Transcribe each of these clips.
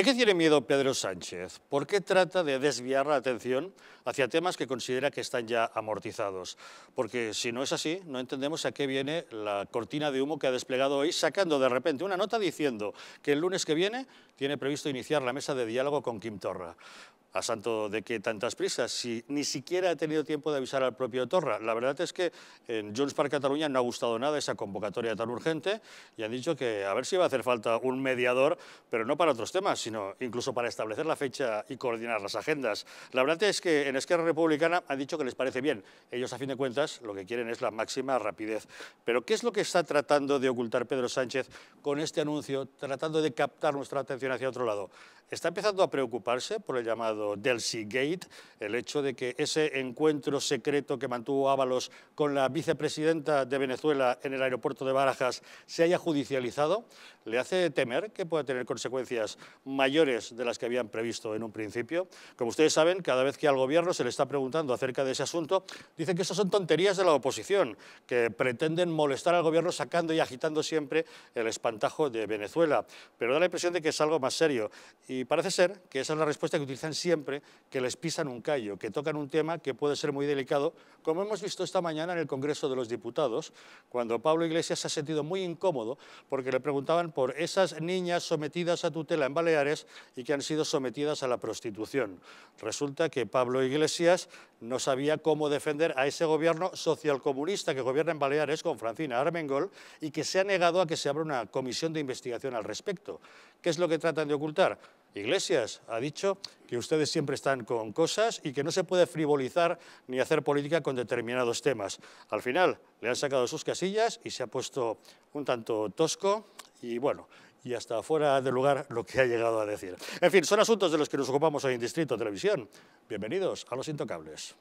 ¿De qué tiene miedo Pedro Sánchez? ¿Por qué trata de desviar la atención hacia temas que considera que están ya amortizados? Porque si no es así, no entendemos a qué viene la cortina de humo que ha desplegado hoy, sacando de repente una nota diciendo que el lunes que viene tiene previsto iniciar la mesa de diálogo con Kim Torra a santo de que tantas prisas, ni siquiera ha tenido tiempo de avisar al propio Torra. La verdad es que en Junts per Catalunya no ha gustado nada esa convocatoria tan urgente y han dicho que a ver si va a hacer falta un mediador, pero no para otros temas, sino incluso para establecer la fecha y coordinar las agendas. La verdad es que en Esquerra Republicana han dicho que les parece bien. Ellos, a fin de cuentas, lo que quieren es la máxima rapidez. Pero ¿qué es lo que está tratando de ocultar Pedro Sánchez con este anuncio, tratando de captar nuestra atención hacia otro lado? Está empezando a preocuparse por el llamado del Seagate, el hecho de que ese encuentro secreto que mantuvo Ábalos con la vicepresidenta de Venezuela en el aeropuerto de Barajas se haya judicializado, le hace temer que pueda tener consecuencias mayores de las que habían previsto en un principio. Como ustedes saben, cada vez que al gobierno se le está preguntando acerca de ese asunto, dicen que eso son tonterías de la oposición, que pretenden molestar al gobierno sacando y agitando siempre el espantajo de Venezuela. Pero da la impresión de que es algo más serio. Y parece ser que esa es la respuesta que utilizan siempre que les pisan un callo, que tocan un tema que puede ser muy delicado, como hemos visto esta mañana en el Congreso de los Diputados, cuando Pablo Iglesias se ha sentido muy incómodo porque le preguntaban por esas niñas sometidas a tutela en Baleares y que han sido sometidas a la prostitución. Resulta que Pablo Iglesias no sabía cómo defender a ese gobierno socialcomunista que gobierna en Baleares con Francina Armengol y que se ha negado a que se abra una comisión de investigación al respecto. ¿Qué es lo que tratan de ocultar? Iglesias ha dicho que ustedes siempre están con cosas y que no se puede frivolizar ni hacer política con determinados temas. Al final le han sacado sus casillas y se ha puesto un tanto tosco y bueno, y hasta fuera de lugar lo que ha llegado a decir. En fin, son asuntos de los que nos ocupamos hoy en Distrito Televisión. Bienvenidos a Los Intocables.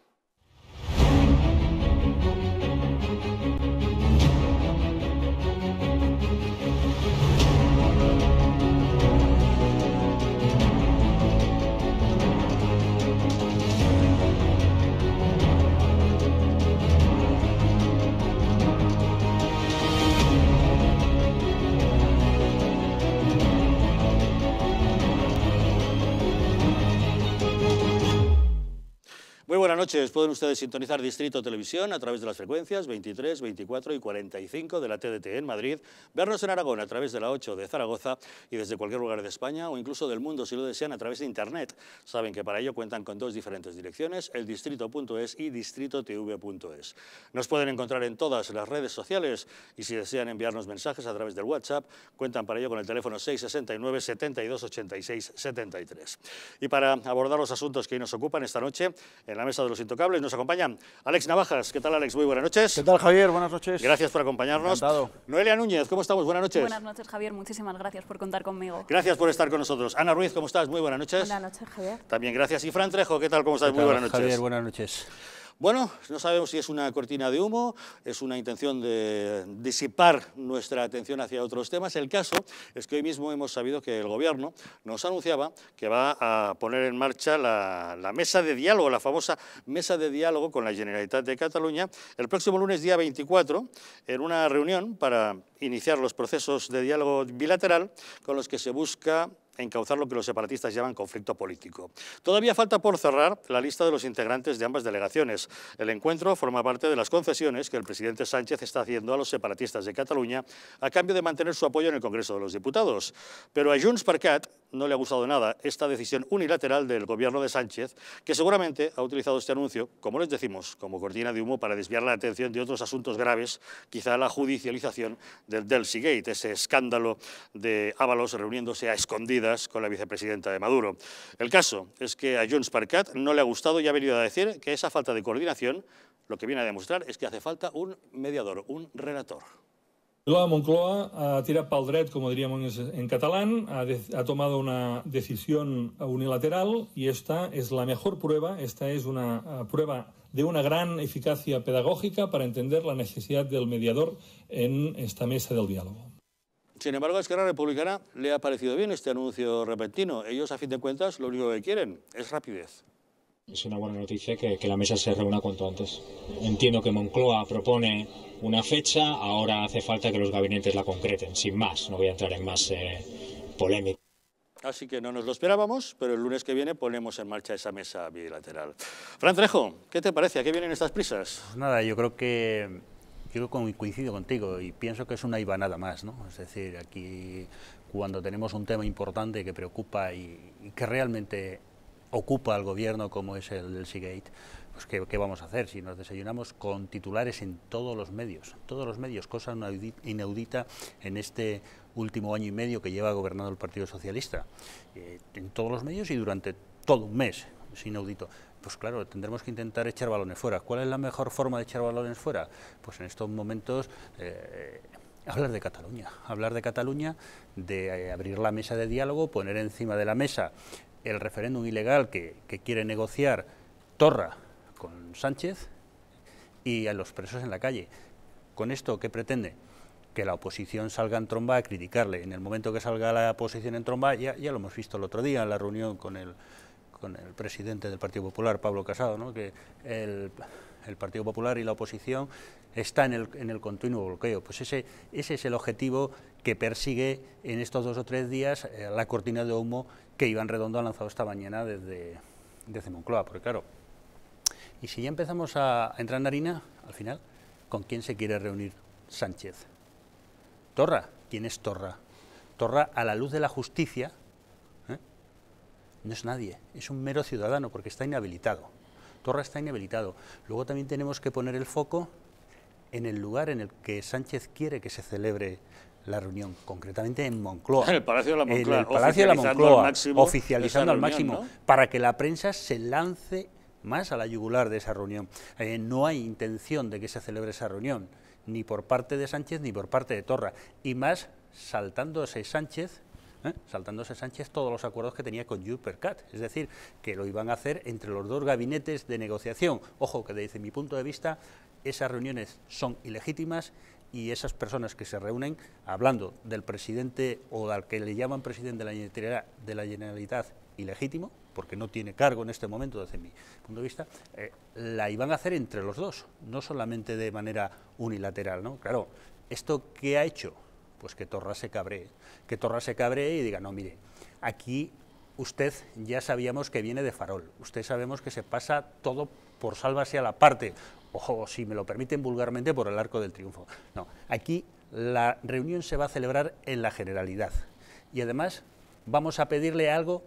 Muy buenas noches. Pueden ustedes sintonizar Distrito Televisión a través de las frecuencias 23, 24 y 45 de la TDT en Madrid, vernos en Aragón a través de la 8 de Zaragoza y desde cualquier lugar de España o incluso del mundo si lo desean a través de Internet. Saben que para ello cuentan con dos diferentes direcciones, el distrito.es y distritotv.es. Nos pueden encontrar en todas las redes sociales y si desean enviarnos mensajes a través del WhatsApp, cuentan para ello con el teléfono 669 72 86 73. Y para abordar los asuntos que hoy nos ocupan esta noche, en la mesa de los intocables nos acompaña Alex Navajas. ¿Qué tal, Alex? Muy buenas noches. ¿Qué tal, Javier? Buenas noches. Gracias por acompañarnos. Encantado. Noelia Núñez, ¿cómo estamos? Buenas noches. Buenas noches, Javier. Muchísimas gracias por contar conmigo. Gracias por estar con nosotros. Ana Ruiz, ¿cómo estás? Muy buenas noches. Buenas noches, Javier. También gracias. Y Fran Trejo, ¿qué tal? ¿Cómo estás? ¿Qué Muy buenas noches. Javier, buenas noches. Bueno, no sabemos si es una cortina de humo, es una intención de disipar nuestra atención hacia otros temas. El caso es que hoy mismo hemos sabido que el Gobierno nos anunciaba que va a poner en marcha la, mesa de diálogo, la famosa mesa de diálogo con la Generalitat de Cataluña, el próximo lunes día 24, en una reunión para iniciar los procesos de diálogo bilateral con los que se busca encauzar lo que los separatistas llaman conflicto político. Todavía falta por cerrar la lista de los integrantes de ambas delegaciones. El encuentro forma parte de las concesiones que el presidente Sánchez está haciendo a los separatistas de Cataluña a cambio de mantener su apoyo en el Congreso de los Diputados. Pero a Junts per Cat no le ha gustado nada esta decisión unilateral del gobierno de Sánchez, que seguramente ha utilizado este anuncio, como les decimos, como cortina de humo para desviar la atención de otros asuntos graves, quizá la judicialización del Delcy Gate, ese escándalo de Ábalos reuniéndose a escondidas con la vicepresidenta de Maduro. El caso es que a Junts per Cat no le ha gustado y ha venido a decir que esa falta de coordinación lo que viene a demostrar es que hace falta un mediador, un relator. La Moncloa ha tirado para el dret, como diríamos en catalán, ha, tomado una decisión unilateral y esta es la mejor prueba, esta es una eh, prueba de una gran eficacia pedagógica para entender la necesidad del mediador en esta mesa del diálogo. Sin embargo, a Esquerra Republicana le ha parecido bien este anuncio repentino. Ellos, a fin de cuentas, lo único que quieren es rapidez. Es una buena noticia que, que la mesa se reúna cuanto antes. Entiendo que Moncloa propone una fecha, ahora hace falta que los gabinetes la concreten, sin más. No voy a entrar en más eh, polémica. Así que no nos lo esperábamos, pero el lunes que viene ponemos en marcha esa mesa bilateral. Fran Trejo, ¿qué te parece? ¿A qué vienen estas prisas? Pues nada, yo creo que yo coincido contigo y pienso que es una ibanada más, ¿no? Es decir, aquí cuando tenemos un tema importante que preocupa y, y que realmente ocupa al gobierno como es el del Seagate, pues ¿qué, ¿qué, vamos a hacer si nos desayunamos con titulares en todos los medios? Todos los medios, cosa inaudita en este último año y medio que lleva gobernando el Partido Socialista. Eh, en todos los medios y durante todo un mes, es inaudito. Pues claro, tendremos que intentar echar balones fuera. ¿Cuál es la mejor forma de echar balones fuera? Pues en estos momentos... Eh, hablar de Cataluña, hablar de Cataluña, de eh, abrir la mesa de diálogo, poner encima de la mesa el referéndum ilegal que, quiere negociar Torra con Sánchez y a los presos en la calle. ¿Con esto qué pretende? Que la oposición salga en tromba a criticarle. En el momento que salga la oposición en tromba, ya, ya lo hemos visto el otro día en la reunión con el, con el presidente del Partido Popular, Pablo Casado, ¿no? que el, el Partido Popular y la oposición está en el, en el continuo bloqueo. Pues ese, ese es el objetivo que persigue en estos dos o tres días eh, la cortina de humo que Iván Redondo ha lanzado esta mañana desde, desde Moncloa. Porque claro, y si ya empezamos a, entrar en harina, al final, ¿con quién se quiere reunir Sánchez? Torra, ¿quién es Torra? Torra, a la luz de la justicia, ¿eh? no es nadie, es un mero ciudadano porque está inhabilitado. Torra está inhabilitado. Luego también tenemos que poner el foco en el lugar en el que Sánchez quiere que se celebre la reunión, concretamente en Moncloa. En el Palacio de la Moncloa. En el Palacio de la Moncloa, al máximo oficializando al máximo, ¿no? para que la prensa se lance más a la yugular de esa reunión. Eh, no hay intención de que se celebre esa reunión, ni por parte de Sánchez ni por parte de Torra, y más saltándose Sánchez ¿Eh? saltándose Sánchez todos los acuerdos que tenía con Jupercat, es decir, que lo iban a hacer entre los dos gabinetes de negociación. Ojo, que desde mi punto de vista esas reuniones son ilegítimas y esas personas que se reúnen hablando del presidente o al que le llaman presidente de la, Generalitat ilegítimo, porque no tiene cargo en este momento desde mi punto de vista, eh, la iban a hacer entre los dos, no solamente de manera unilateral. ¿no? Claro, ¿esto qué ha hecho? Pues que Torra se cabree, que Torra se cabree y diga, no, mire, aquí usted ya sabíamos que viene de farol, usted sabemos que se pasa todo por salvarse a la parte, o si me lo permiten vulgarmente, por el arco del triunfo. No, aquí la reunión se va a celebrar en la generalidad y además vamos a pedirle algo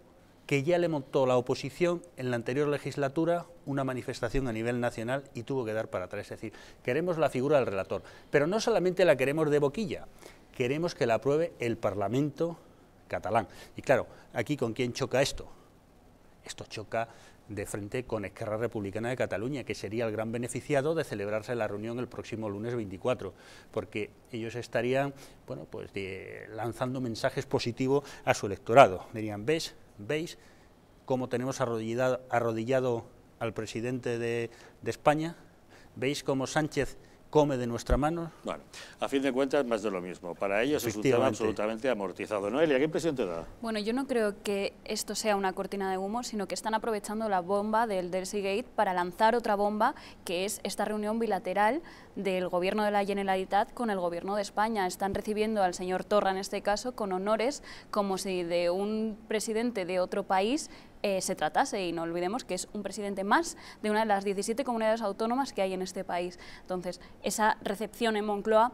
que ya le montó la oposición en la anterior legislatura una manifestación a nivel nacional y tuvo que dar para atrás. Es decir, queremos la figura del relator, pero no solamente la queremos de boquilla, queremos que la apruebe el Parlamento catalán. Y claro, aquí con quién choca esto. Esto choca de frente con Esquerra Republicana de Cataluña, que sería el gran beneficiado de celebrarse la reunión el próximo lunes 24, porque ellos estarían bueno, pues lanzando mensajes positivos a su electorado. Dirían, ¿ves? ¿Veis cómo tenemos arrodillado, al presidente de, de España? ¿Veis cómo Sánchez come de nuestra mano. Bueno, a fin de cuentas, más de lo mismo. Para ellos es un tema absolutamente amortizado. Noelia, ¿qué impresión te da? Bueno, yo no creo que esto sea una cortina de humo, sino que están aprovechando la bomba del Delcy Gate para lanzar otra bomba, que es esta reunión bilateral del gobierno de la Generalitat con el gobierno de España. Están recibiendo al señor Torra, en este caso, con honores, como si de un presidente de otro país eh, se tratase y no olvidemos que es un presidente más de una de las 17 comunidades autónomas que hay en este país. Entonces, esa recepción en Moncloa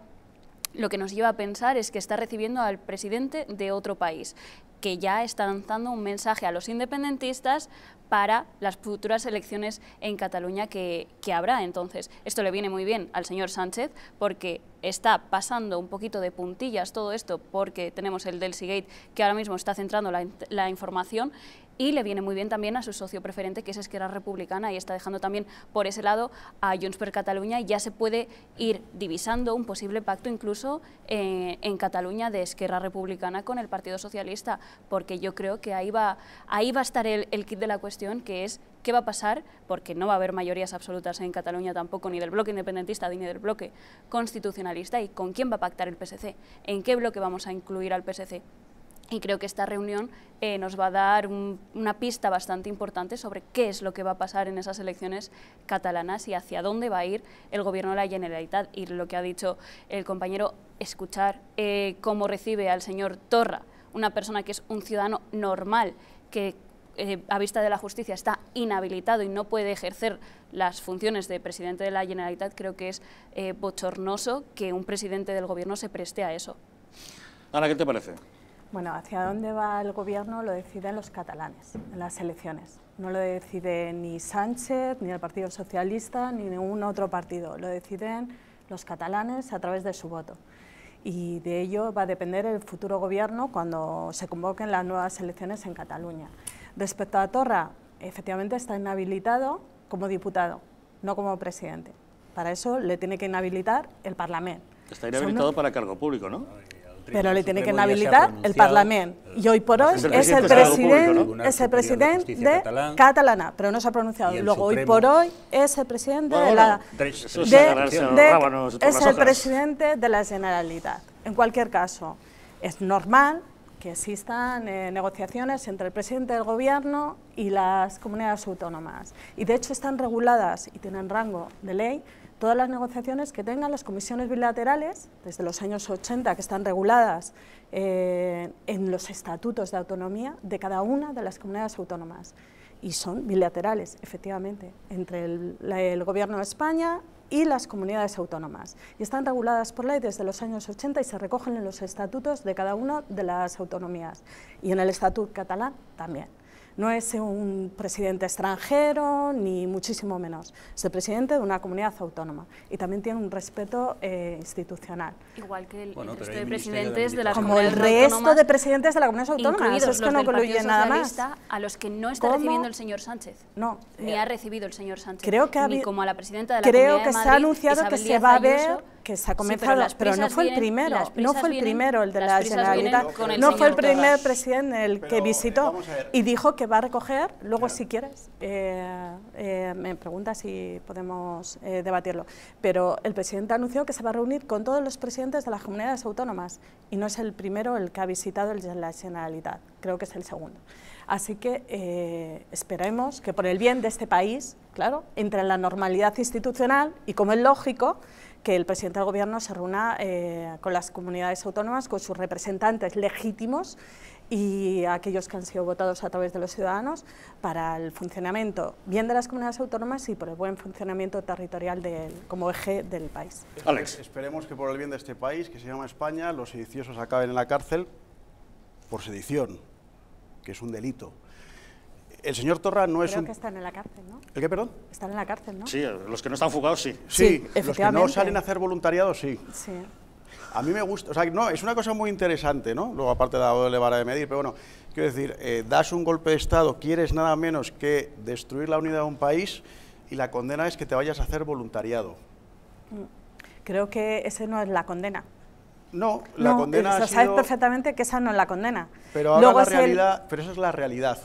lo que nos lleva a pensar es que está recibiendo al presidente de otro país que ya está lanzando un mensaje a los independentistas para las futuras elecciones en Cataluña que, que, habrá. Entonces, esto le viene muy bien al señor Sánchez porque está pasando un poquito de puntillas todo esto porque tenemos el Delcy Gate que ahora mismo está centrando la información y le viene muy bien también a su socio preferente, que es Esquerra Republicana, y está dejando también por ese lado a Junts per Cataluña, y ya se puede ir divisando un posible pacto incluso eh, en Cataluña de Esquerra Republicana con el Partido Socialista, porque yo creo que ahí va, ahí va a estar el, el kit de la cuestión, que es qué va a pasar, porque no va a haber mayorías absolutas en Cataluña tampoco, ni del bloque independentista ni del bloque constitucionalista, y con quién va a pactar el PSC, en qué bloque vamos a incluir al PSC y creo que esta reunión eh, nos va a dar un, una pista bastante importante sobre qué es lo que va a pasar en esas elecciones catalanas y hacia dónde va a ir el gobierno de la Generalitat. Y lo que ha dicho el compañero, escuchar eh, cómo recibe al señor Torra una persona que es un ciudadano normal, que eh, a vista de la justicia está inhabilitado y no puede ejercer las funciones de presidente de la Generalitat, creo que es eh, bochornoso que un presidente del gobierno se preste a eso. Ana, ¿qué te parece? Bueno, hacia dónde va el gobierno lo deciden los catalanes en las elecciones. No lo decide ni Sánchez, ni el Partido Socialista, ni ningún otro partido. Lo deciden los catalanes a través de su voto. Y de ello va a depender el futuro gobierno cuando se convoquen las nuevas elecciones en Cataluña. Respecto a Torra, efectivamente está inhabilitado como diputado, no como presidente. Para eso le tiene que inhabilitar el Parlamento. Está inhabilitado para cargo público, ¿no? Pero le tiene que inhabilitar el Parlamento. Y hoy por hoy es el presidente, es el presidente de catalana, pero no se ha pronunciado. Luego hoy por hoy es el presidente de la es el presidente de la Generalitat. En cualquier caso, es normal que existan eh, negociaciones entre el presidente del gobierno y las comunidades autónomas. Y de hecho están reguladas y tienen rango de ley todas las negociaciones que tengan las comisiones bilaterales, desde los años 80, que están reguladas eh, en los estatutos de autonomía de cada una de las comunidades autónomas. Y son bilaterales, efectivamente, entre el, Gobierno de España y las comunidades autónomas. Y están reguladas por ley desde los años 80 y se recogen en los estatutos de cada una de las autonomías. Y en el Estatuto catalán también no es un presidente extranjero, ni muchísimo menos. Es el presidente de una comunidad autónoma y también tiene un respeto eh, institucional. Igual que el, resto de presidentes de, la Como el resto de presidentes de la comunidad autónoma, eso es que no incluye nada más. A los que no está recibiendo el señor Sánchez. No. Ni ha recibido el señor Sánchez. Creo que ni como a la presidenta de la Creo que se ha anunciado que se va a ver que se ha comenzado, pero, no fue el primero, no fue el primero el de la Generalitat, no fue el primer presidente el que visitó y dijo que va a recoger, luego si quieres, eh, eh, me pregunta si podemos eh, debatirlo, pero el presidente anunció que se va a reunir con todos los presidentes de las comunidades autónomas y no es el primero el que ha visitado el de la Generalitat, creo que es el segundo. Así que esperemos que por el bien de este país, claro, entre la normalidad institucional y como es lógico, que el presidente del Gobierno se reúna eh, con las comunidades autónomas, con sus representantes legítimos y aquellos que han sido votados a través de los ciudadanos para el funcionamiento bien de las comunidades autónomas y por el buen funcionamiento territorial como eje del país. Alex. Esperemos que por el bien de este país, que se llama España, los sediciosos acaben en la cárcel por sedición, que es un delito el señor Torra no es Creo un... que están en la cárcel, ¿no? ¿El qué, perdón? Están en la cárcel, ¿no? Sí, los que no están fugados, sí. Sí, los que no salen a hacer voluntariado, sí. Sí. A mí me gusta, o sea, no, es una cosa muy interesante, ¿no? Luego, aparte de la de vara de medir, pero bueno, quiero decir, eh, das un golpe de Estado, quieres nada menos que destruir la unidad de un país y la condena es que te vayas a hacer voluntariado. Mm. Creo que ese no es la condena. No, la condena ha sabes perfectamente que esa no es la condena. Pero la realidad, pero esa es la realidad.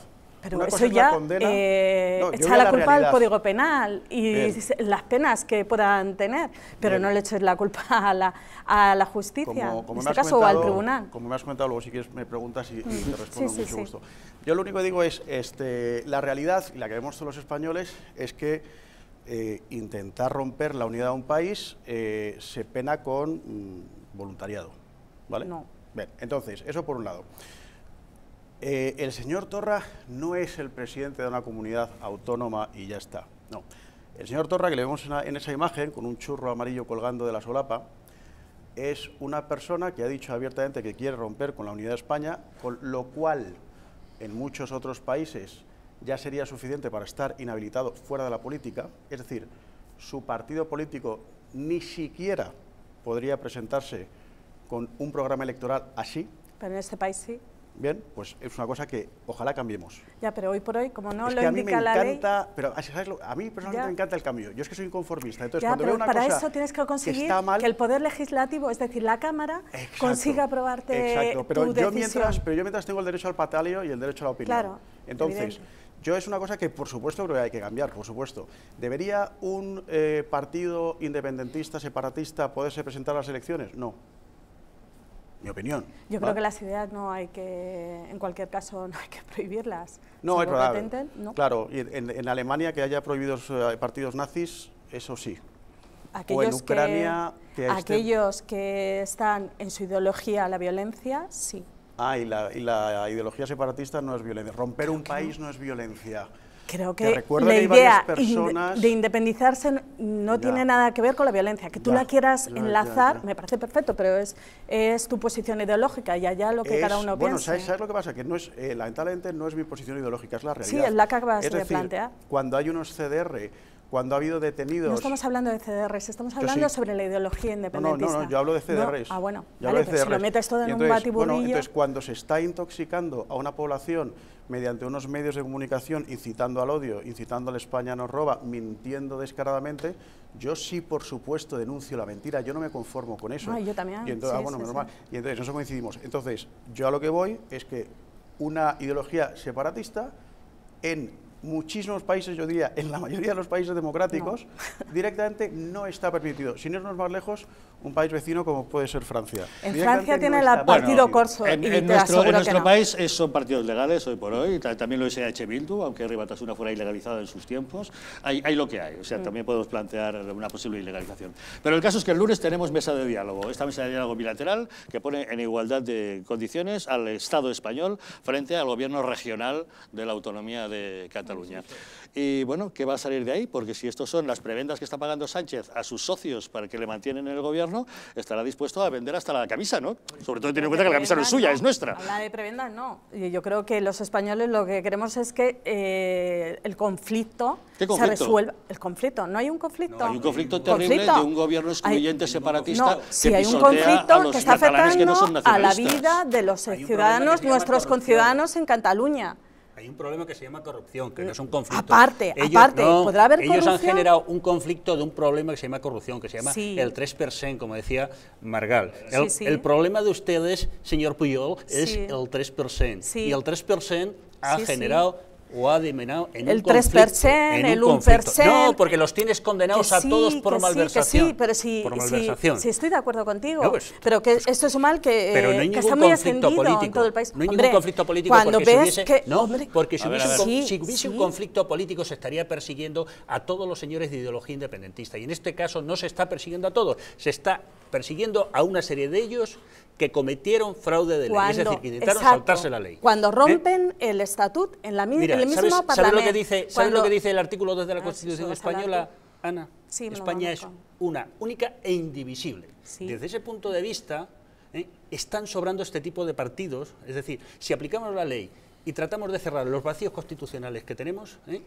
Pero eso ya eh, echa la, culpa al Código Penal y las penas que puedan tener, pero no le eches la culpa a la, a la justicia, en este caso, o al tribunal. Como me has comentado, luego si quieres me preguntas y, te respondo con mucho gusto. Yo lo único que digo es, este, la realidad, y la que vemos todos los españoles, es que eh, intentar romper la unidad de un país eh, se pena con mm, voluntariado, ¿vale? No. Bien, entonces, eso por un lado. Eh, el señor Torra no es el presidente de una comunidad autónoma y ya está. No. El señor Torra, que le vemos en, esa imagen, con un churro amarillo colgando de la solapa, es una persona que ha dicho abiertamente que quiere romper con la unidad de España, con lo cual en muchos otros países ya sería suficiente para estar inhabilitado fuera de la política, es decir, su partido político ni siquiera podría presentarse con un programa electoral así. Pero en este país sí. Bien, pues es una cosa que ojalá cambiemos. Ya, pero hoy por hoy, como no lo indica la ley... Pero a mí personalmente me encanta el cambio. Yo es que soy inconformista. Entonces, ya, cuando pero veo una para cosa eso tienes que conseguir que, que, el Poder Legislativo, es decir, la Cámara, consiga aprobarte Exacto, pero tu yo decisión. mientras, Pero yo mientras tengo el derecho al patalio y el derecho a la opinión. Claro, Entonces, yo es una cosa que, por supuesto, creo que hay que cambiar, por supuesto. ¿Debería un eh, partido independentista, separatista, poderse presentar a las elecciones? No mi opinión. Yo creo que las ideas no hay que, en cualquier caso, no hay que prohibirlas. No, es verdad. Claro, y en, Alemania que haya prohibidos eh, partidos nazis, eso sí. Aquellos o en Ucrania que, aquellos que están en su ideología la violencia, sí. Ah, y la, y la ideología separatista no es violencia. Romper un país no es violencia. Creo que, la idea de independizarse no tiene nada que ver con la violencia. Que tú la quieras enlazar, me parece perfecto, pero es, es tu posición ideológica y allá lo que cada uno bueno, piensa. ¿sabes, ¿sabes, lo que pasa? Que no es, eh, lamentablemente no es mi posición ideológica, es la realidad. Sí, es la que acabas de plantear. Cuando hay unos CDR cuando ha habido detenidos... No estamos hablando de CDRs, estamos hablando sobre la ideología independentista. No, no, no, yo hablo de CDRs. ah, bueno, vale, pero si lo metes todo en un batiburrillo... Bueno, entonces, cuando se está intoxicando a una población mediante unos medios de comunicación incitando al odio, incitando a la España nos roba, mintiendo descaradamente, yo sí, por supuesto, denuncio la mentira, yo no me conformo con eso. Ah, yo también. Y entonces, ah, bueno, normal. Y entonces, eso coincidimos. Entonces, yo a lo que voy es que una ideología separatista en muchísimos países, yo diría, en la mayoría de los países democráticos, directamente no está permitido. Si no irnos más lejos, un país vecino como puede ser Francia. En Francia tiene el partido corso. En, nuestro, país son partidos legales hoy por hoy, también lo es EH Bildu, aunque Ribatasuna fuera ilegalizado en sus tiempos. Hay, lo que hay, o sea, mm. también podemos plantear una posible ilegalización. Pero el caso es que el lunes tenemos mesa de diálogo, esta mesa de diálogo bilateral que pone en igualdad de condiciones al Estado español frente al gobierno regional de la autonomía de Cataluña. Y bueno, ¿qué va a salir de ahí? Porque si estos son las prebendas que está pagando Sánchez a sus socios para que le mantienen en el gobierno, estará dispuesto a vender hasta la camisa, ¿no? Sobre todo teniendo en cuenta que la camisa no es suya, es nuestra. Habla de prebendas, no. Yo creo que los españoles lo que queremos es que eh, el conflicto, se resuelva. El conflicto, no hay un conflicto. No, hay un conflicto terrible de un gobierno excluyente separatista. No, sí, hay un conflicto que está afectando a la vida de los ciudadanos, nuestros conciudadanos en Cataluña. Hay un problema que se llama corrupción, que no es un conflicto. Aparte, aparte, podrá haber ellos han generado un conflicto de un problema que se llama corrupción, que se llama el 3%, como decía Margal. El, problema de ustedes, señor Puyol, es el 3%. Y el 3% ha generado o ha en el un 3%, en el 1%. No, porque los tienes condenados a todos por malversación. Sí, pero sí, por malversación. Sí, estoy de acuerdo contigo. Pues, pero que esto es un mal que, pero no hay que está muy extendido político. en todo el país. No hay ningún conflicto político cuando porque ves si hubiese, que, no, hombre, porque si hubiese, un, si hubiese un conflicto político se estaría persiguiendo a todos los señores de ideología independentista y en este caso no se está persiguiendo a todos, se está persiguiendo a una serie de ellos que cometieron fraude de ley, es decir, que intentaron saltarse la ley. Cuando ¿Eh? rompen el estatut en, la, Mira, el mismo ¿sabes, ¿sabes lo que dice, ¿sabes lo que dice el artículo desde la ah, Constitución española, Ana? España es una única e indivisible. Desde ese punto de vista, ¿eh? están sobrando este tipo de partidos, es decir, si aplicamos la ley y tratamos de cerrar los vacíos constitucionales que tenemos, ¿eh?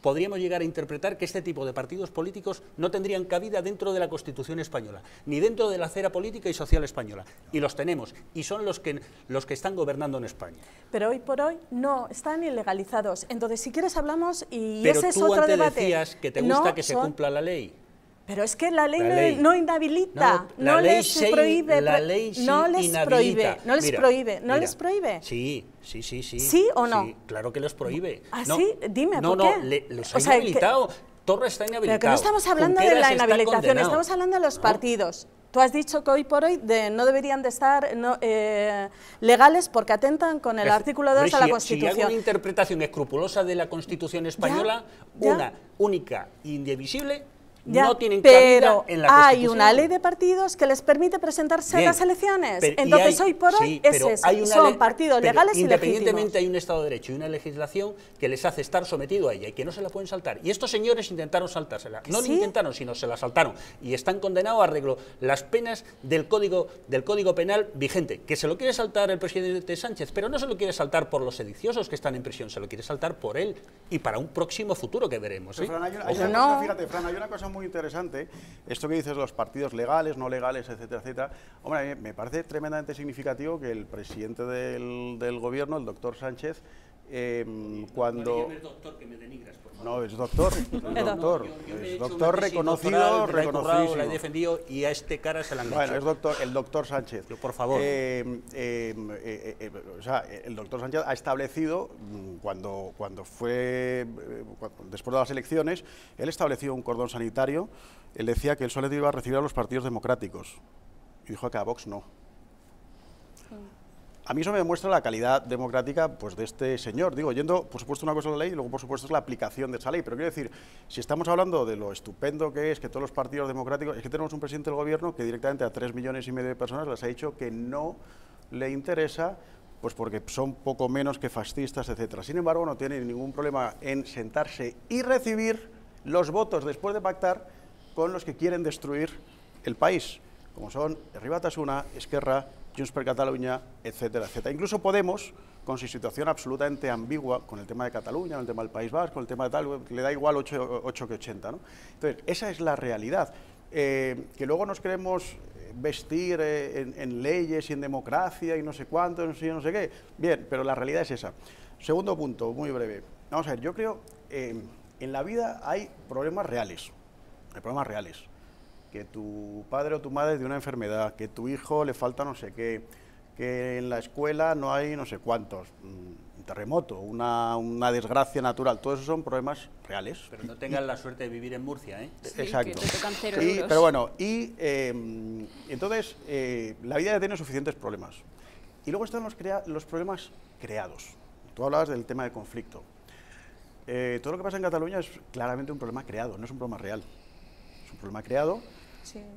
Podríamos llegar a interpretar que este tipo de partidos políticos no tendrían cabida dentro de la Constitución española, ni dentro de la acera política y social española. Y los tenemos, y son los que, los que están gobernando en España. Pero hoy por hoy no, están ilegalizados. Entonces, si quieres hablamos y Pero ese es tú otro antes debate. decías que te gusta que se cumpla la ley. Pero es que la ley, no, inhabilita, no, les prohíbe, la ley no les prohíbe, no les prohíbe, no les prohíbe. Sí, sí, sí, sí. ¿Sí o no? Sí, claro que los prohíbe. ¿Ah, sí? Dime, ¿por qué? No, no, los ha inhabilitado. Torres está inhabilitado. Pero que no estamos hablando de la inhabilitación, estamos hablando de los partidos. Tú has dicho que hoy por hoy de, no deberían de estar no, eh, legales porque atentan con el artículo 2 de la Constitución. Si hay una interpretación escrupulosa de la Constitución española, una única e no tienen pero en la hay una ley de partidos que les permite presentarse a las elecciones. Entonces, hoy por hoy es eso. Son partidos legales y Independientemente hay un Estado de Derecho y una legislación que les hace estar sometido a ella y que no se la pueden saltar. Y estos señores intentaron saltársela. No lo intentaron, sino se la saltaron. Y están condenados a arreglo las penas del código, del código Penal vigente. Que se lo quiere saltar el presidente Sánchez, pero no se lo quiere saltar por los sediciosos que están en prisión, se lo quiere saltar por él y para un próximo futuro que veremos. ¿eh? fíjate, Fran, hay una cosa muy muy interesante esto que dices los partidos legales, no legales, etcétera, etcétera. Hombre, me parece tremendamente significativo que el presidente del, del gobierno, el doctor Sánchez, eh, cuando... No, es doctor, es doctor, es doctor reconocido, reconocido. La he defendido y a este cara se la han Bueno, es doctor, el doctor Sánchez. por favor. Eh, eh, eh, o sea, el doctor Sánchez ha establecido, mm, cuando, cuando fue, después de las elecciones, él estableció un cordón sanitario, él decía que él solo iba a recibir a los partidos democráticos, y dijo que a Vox no. A mí eso me demuestra la calidad democrática pues, de este señor. Digo, yendo, por supuesto, una cosa es la ley y luego, por supuesto, es la aplicación de esa ley. Pero quiero decir, si estamos hablando de lo estupendo que es que todos los partidos democráticos, es que tenemos un presidente del gobierno que directamente a tres millones y medio de personas les ha dicho que no le interesa Pues porque son poco menos que fascistas, etc. Sin embargo, no tienen ningún problema en sentarse y recibir los votos después de pactar con los que quieren destruir el país, como son Ribatasuna, Esquerra, Junts per Cataluña, etcétera, etcétera. Incluso Podemos, con su situación absolutamente ambigua con el tema de Cataluña, con el tema del País Vasco, con el tema de tal, le da igual 8, que 80. ¿no? Entonces, esa es la realidad. Eh, que luego nos queremos vestir eh, en, leyes y en democracia y no sé cuánto, no sé, no sé qué. Bien, pero la realidad es esa. Segundo punto, muy breve. Vamos a ver, yo creo eh, en la vida hay problemas reales. Hay problemas reales. Que tu padre o tu madre de una enfermedad, que tu hijo le falta no sé qué, que en la escuela no hay no sé cuántos, un terremoto, una, una desgracia natural, todos esos son problemas reales. Pero no tengan la suerte de vivir en Murcia, ¿eh? Exacto. pero bueno, y em, entonces eh, la vida ya tiene suficientes problemas. Y luego están los, los problemas creados. Tú hablabas del tema de conflicto. Eh, todo lo que pasa en Cataluña es claramente un problema creado, no es un problema real. Es un problema creado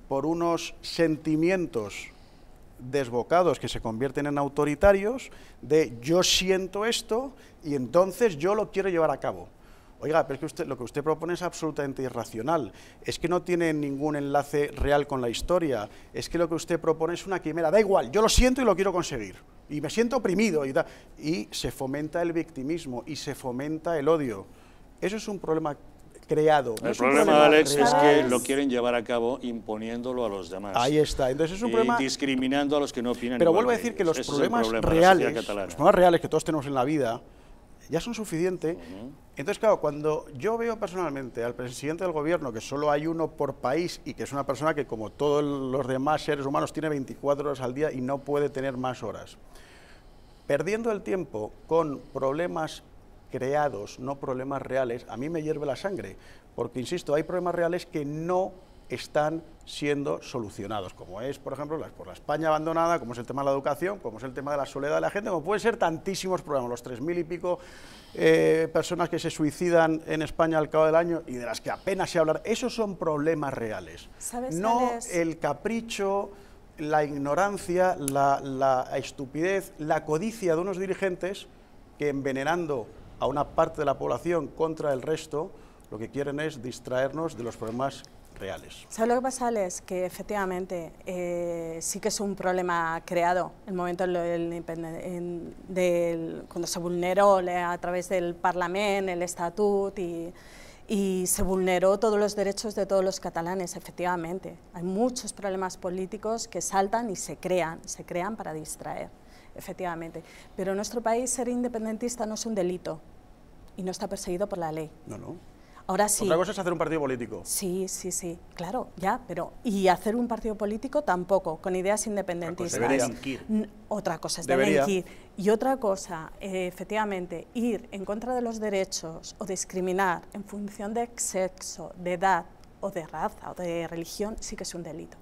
por unos sentimientos desbocados que se convierten en autoritarios de yo siento esto y entonces yo lo quiero llevar a cabo. Oiga, pero es que usted, lo que usted propone es absolutamente irracional, es que no tiene ningún enlace real con la historia, es que lo que usted propone es una quimera, da igual, yo lo siento y lo quiero conseguir, y me siento oprimido, y, y se fomenta el victimismo y se fomenta el odio. Eso es un problema creado. El problema, Alex, es que lo quieren llevar a cabo imponiéndolo a los demás. Ahí está. Entonces es un problema... discriminando a los que no opinan Pero vuelvo a decir que los problemas reales, los problemas reales que todos tenemos en la vida, ya son suficientes. Entonces, claro, cuando yo veo personalmente al presidente del gobierno, que solo hay uno por país y que es una persona que, como todos los demás seres humanos, tiene 24 horas al día y no puede tener más horas, perdiendo el tiempo con problemas creados, no problemas reales, a mí me hierve la sangre, porque, insisto, hay problemas reales que no están siendo solucionados, como es, por ejemplo, la, por la España abandonada, como es el tema de la educación, como es el tema de la soledad de la gente, como pueden ser tantísimos problemas, los tres mil y pico eh, personas que se suicidan en España al cabo del año y de las que apenas se habla, esos son problemas reales, no el capricho, la ignorancia, la, la estupidez, la codicia de unos dirigentes que envenenando a una parte de la población contra el resto, lo que quieren es distraernos de los problemas reales. ¿Sabes lo que pasa, Alex? Que efectivamente eh, sí que es un problema creado el momento en, del, cuando se vulneró a través del Parlamento, el Estatut y, y se vulneró todos los derechos de todos los catalanes, efectivamente. Hay muchos problemas políticos que saltan y se crean, se crean para distraer, efectivamente. Pero en nuestro país ser independentista no es un delito y no está perseguido por la ley. No, no. Ahora sí. Otra cosa es hacer un partido político. Sí, sí, sí, claro, ya, pero y hacer un partido político tampoco, con ideas independentistas. Otra cosa es delinquir. Y otra cosa, eh, efectivamente, ir en contra de los derechos o discriminar en función de sexo, de edad, o de raza o de religión sí que es un delito.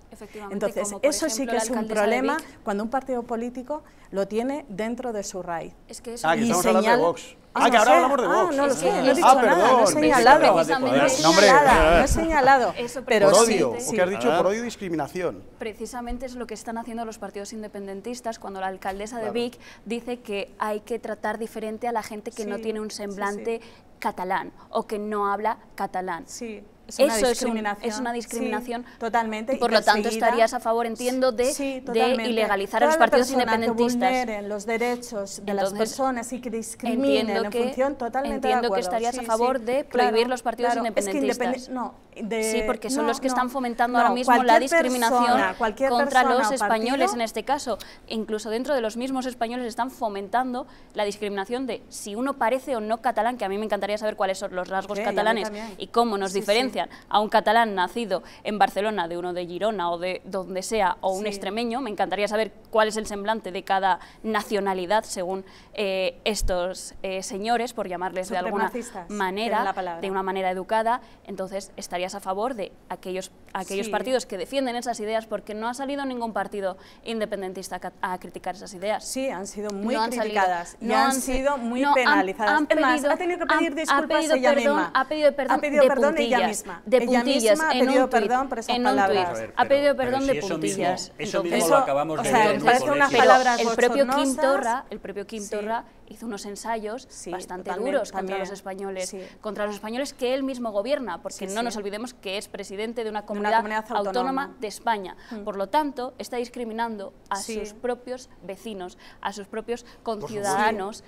Entonces, eso sí que es un problema cuando un partido político lo tiene dentro de su raíz. Es que eso ah, que estamos hablando de Vox. Ah, ah que ahora hablamos de ah, Vox. Ah, no lo sé, no he dicho ah, nada, no he señalado. No he señalado, no he señalado. pero por odio, sí, has dicho, por odio y discriminación. Precisamente es lo que están haciendo los partidos independentistas cuando la alcaldesa de Vic dice que hay que tratar diferente a la gente que no tiene un semblante catalán o que no habla catalán. Sí. Es una Eso discriminación. Es, una discriminación. totalmente. por lo tanto, estarías a favor, entiendo, de, de ilegalizar a los partidos independentistas. Que vulneren los derechos de las personas y que discriminen en función totalmente Entiendo que estarías a favor de prohibir los partidos independentistas. no, sí, porque son los que están fomentando ahora mismo la discriminación contra los españoles en este caso. Incluso dentro de los mismos españoles están fomentando la discriminación de si uno parece o no catalán, que a mí me encantaría saber cuáles son los rasgos catalanes y cómo nos diferencian a un catalán nacido en Barcelona, de uno de Girona o de donde sea, o un extremeño, me encantaría saber cuál es el semblante de cada nacionalidad según eh, estos eh, señores, por llamarles de alguna manera, de una manera educada, entonces estarías a favor de aquellos, aquellos partidos que defienden esas ideas, porque no ha salido ningún partido independentista a, criticar esas ideas. Sí, han sido muy criticadas y han, sido muy penalizadas. ha tenido que pedir disculpas ella misma. Ha pedido perdón, ella misma. De puntillas ha pedido en perdón por esas palabras. ha pedido perdón de puntillas. eso mismo lo acabamos de ver en el propio Kim Torra, el propio Kim Torra hizo unos ensayos bastante duros contra los españoles, contra los españoles que él mismo gobierna, porque no nos olvidemos que es presidente de una comunidad, autónoma. de España. Mm. Por lo tanto, está discriminando a sus propios vecinos, a sus propios conciudadanos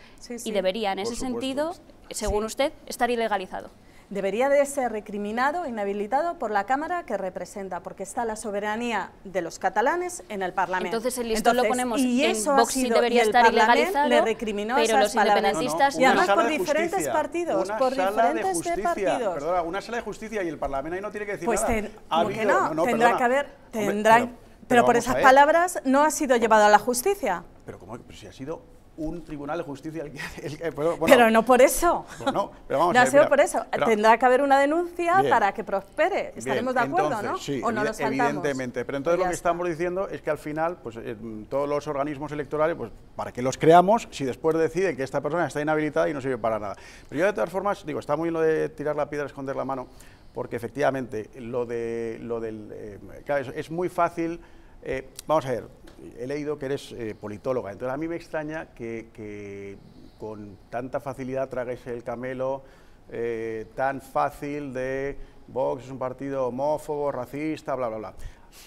y debería, en ese sentido, según usted, estar ilegalizado debería de ser recriminado, inhabilitado por la Cámara que representa, porque está la soberanía de los catalanes en el Parlamento. Entonces el listón lo ponemos y eso en Vox debería estar ilegalizado, le recriminó pero los independentistas... y además por diferentes partidos, por diferentes partidos. Perdona, una sala de justicia y el Parlamento ahí no tiene que decir pues nada. Pues no, tendrá que haber... Tendrá, pero, por esas palabras no ha sido llevado a la justicia. Pero, ¿cómo? pero si ha sido un tribunal de justicia. pero no por eso. Pues no, pero vamos no ha sido por eso. Tendrá que haber una denuncia para que prospere. Estaremos de acuerdo, ¿no? Sí, ¿O no evidentemente. Pero entonces lo que estamos diciendo es que al final, pues todos los organismos electorales, pues para que los creamos, si después deciden que esta persona está inhabilitada y no sirve para nada. Pero yo de todas formas, digo, está muy bien lo de tirar la piedra, esconder la mano, porque efectivamente lo de lo del, eh, es, muy fácil. Eh, vamos a ver, he leído que eres eh, politóloga, entonces a mí me extraña que, con tanta facilidad tragues el camelo eh, tan fácil de Vox es un partido homófobo, racista, bla, bla, bla.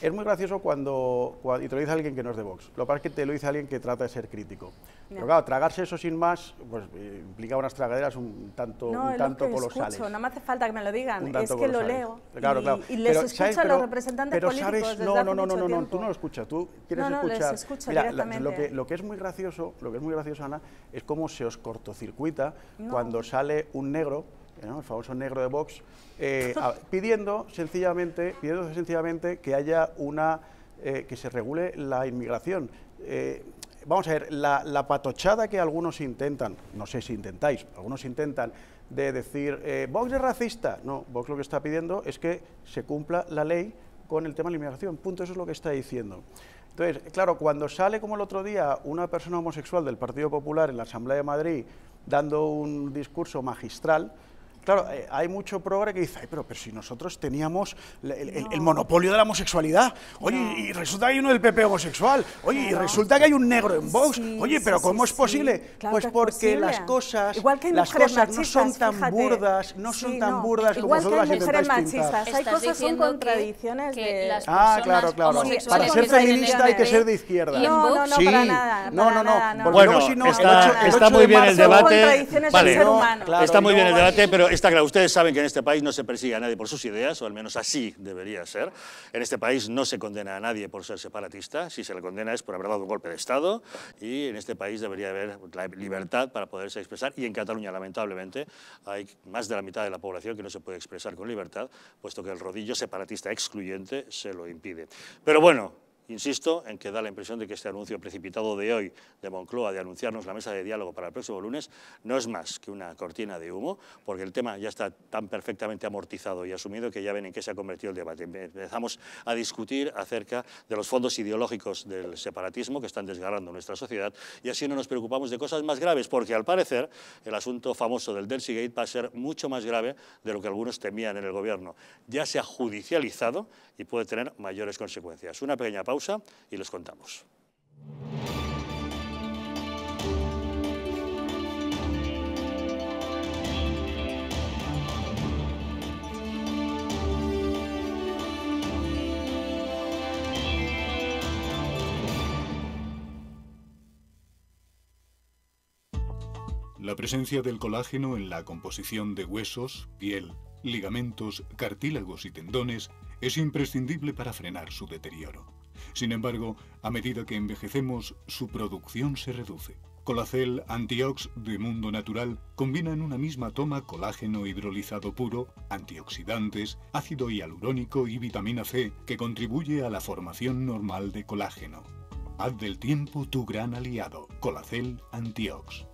Es muy gracioso cuando, y te lo dice alguien que no es de Vox, lo que pasa es que te lo dice alguien que trata de ser crítico. Pero claro, tragarse eso sin más, pues eh, implica unas tragaderas un tanto, no, un tanto colosales. Escucho, no me hace falta que me lo digan, es que lo leo. Claro, claro. Y, les escucho a los representantes pero políticos sabes, no, no, no, no, no, no, tú no lo escuchas, tú quieres no, escuchar. Les escucho Mira, lo, que, lo que es muy gracioso, lo que es muy gracioso, Ana, es cómo se os cortocircuita cuando sale un negro el famoso negro de Vox, eh, pidiendo, sencillamente, pidiendo sencillamente que haya una, eh, que se regule la inmigración. Eh, vamos a ver, la, patochada que algunos intentan, no sé si intentáis, algunos intentan de decir, Vox es racista. No, Vox lo que está pidiendo es que se cumpla la ley con el tema de la inmigración. Punto, eso es lo que está diciendo. Entonces, claro, cuando sale como el otro día una persona homosexual del Partido Popular en la Asamblea de Madrid dando un discurso magistral, Claro, eh, hay mucho progre que dice, Ay, pero, pero si nosotros teníamos el, monopolio de la homosexualidad, oye, y resulta que hay uno del PP homosexual, oye, y resulta que hay un negro en Vox, oye, pero ¿cómo es posible? pues porque las cosas, las cosas no son tan burdas, no son tan burdas como vosotros las intentáis machistas. Hay cosas son contradicciones de... las Ah, claro, claro. Para ser feminista hay que ser de izquierda. No, no, no, para nada. No, no, no. Bueno, está muy bien el debate. Vale, está muy bien el debate, pero Está claro, ustedes saben que en este país no se persigue a nadie por sus ideas, o al menos así debería ser. En este país no se condena a nadie por ser separatista, si se le condena es por haber dado un golpe de Estado, y en este país debería haber la libertad para poderse expresar, y en Cataluña, lamentablemente, hay más de la mitad de la población que no se puede expresar con libertad, puesto que el rodillo separatista excluyente se lo impide. Pero bueno, Insisto en que da la impresión de que este anuncio precipitado de hoy de Moncloa de anunciarnos la mesa de diálogo para el próximo lunes no es más que una cortina de humo, porque el tema ya está tan perfectamente amortizado y asumido que ya ven en qué se ha convertido el debate. Empezamos a discutir acerca de los fondos ideológicos del separatismo que están desgarrando nuestra sociedad y así no nos preocupamos de cosas más graves, porque al parecer el asunto famoso del Gate va a ser mucho más grave de lo que algunos temían en el gobierno. Ya se ha judicializado y puede tener mayores consecuencias. Una pequeña pausa y les contamos. La presencia del colágeno en la composición de huesos, piel, ligamentos, cartílagos y tendones es imprescindible para frenar su deterioro. Sin embargo, a medida que envejecemos, su producción se reduce. Colacel Antiox de Mundo Natural combina en una misma toma colágeno hidrolizado puro, antioxidantes, ácido hialurónico y vitamina C que contribuye a la formación normal de colágeno. Haz del tiempo tu gran aliado. Colacel Antiox.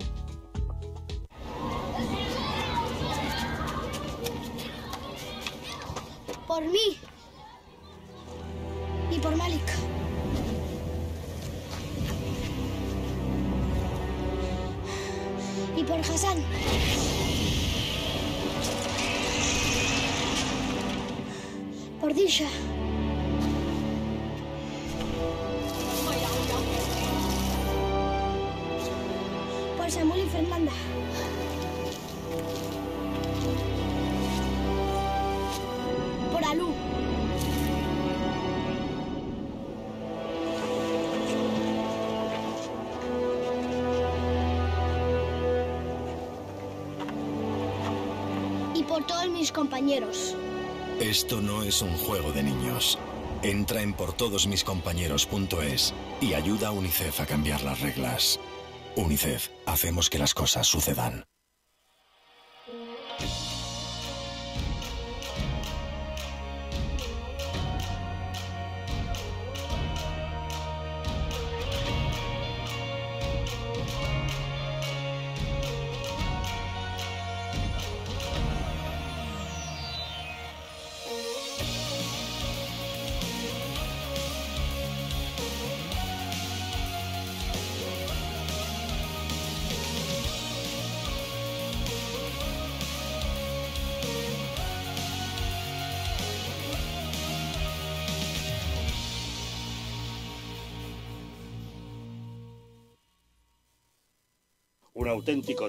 Por mí y por Malik. Y por Hassan. Ordisha. Por Samuel y Fernanda. Compañeros. Esto no es un juego de niños. Entra en portodosmiscompañeros.es y ayuda a UNICEF a cambiar las reglas. UNICEF, hacemos que las cosas sucedan.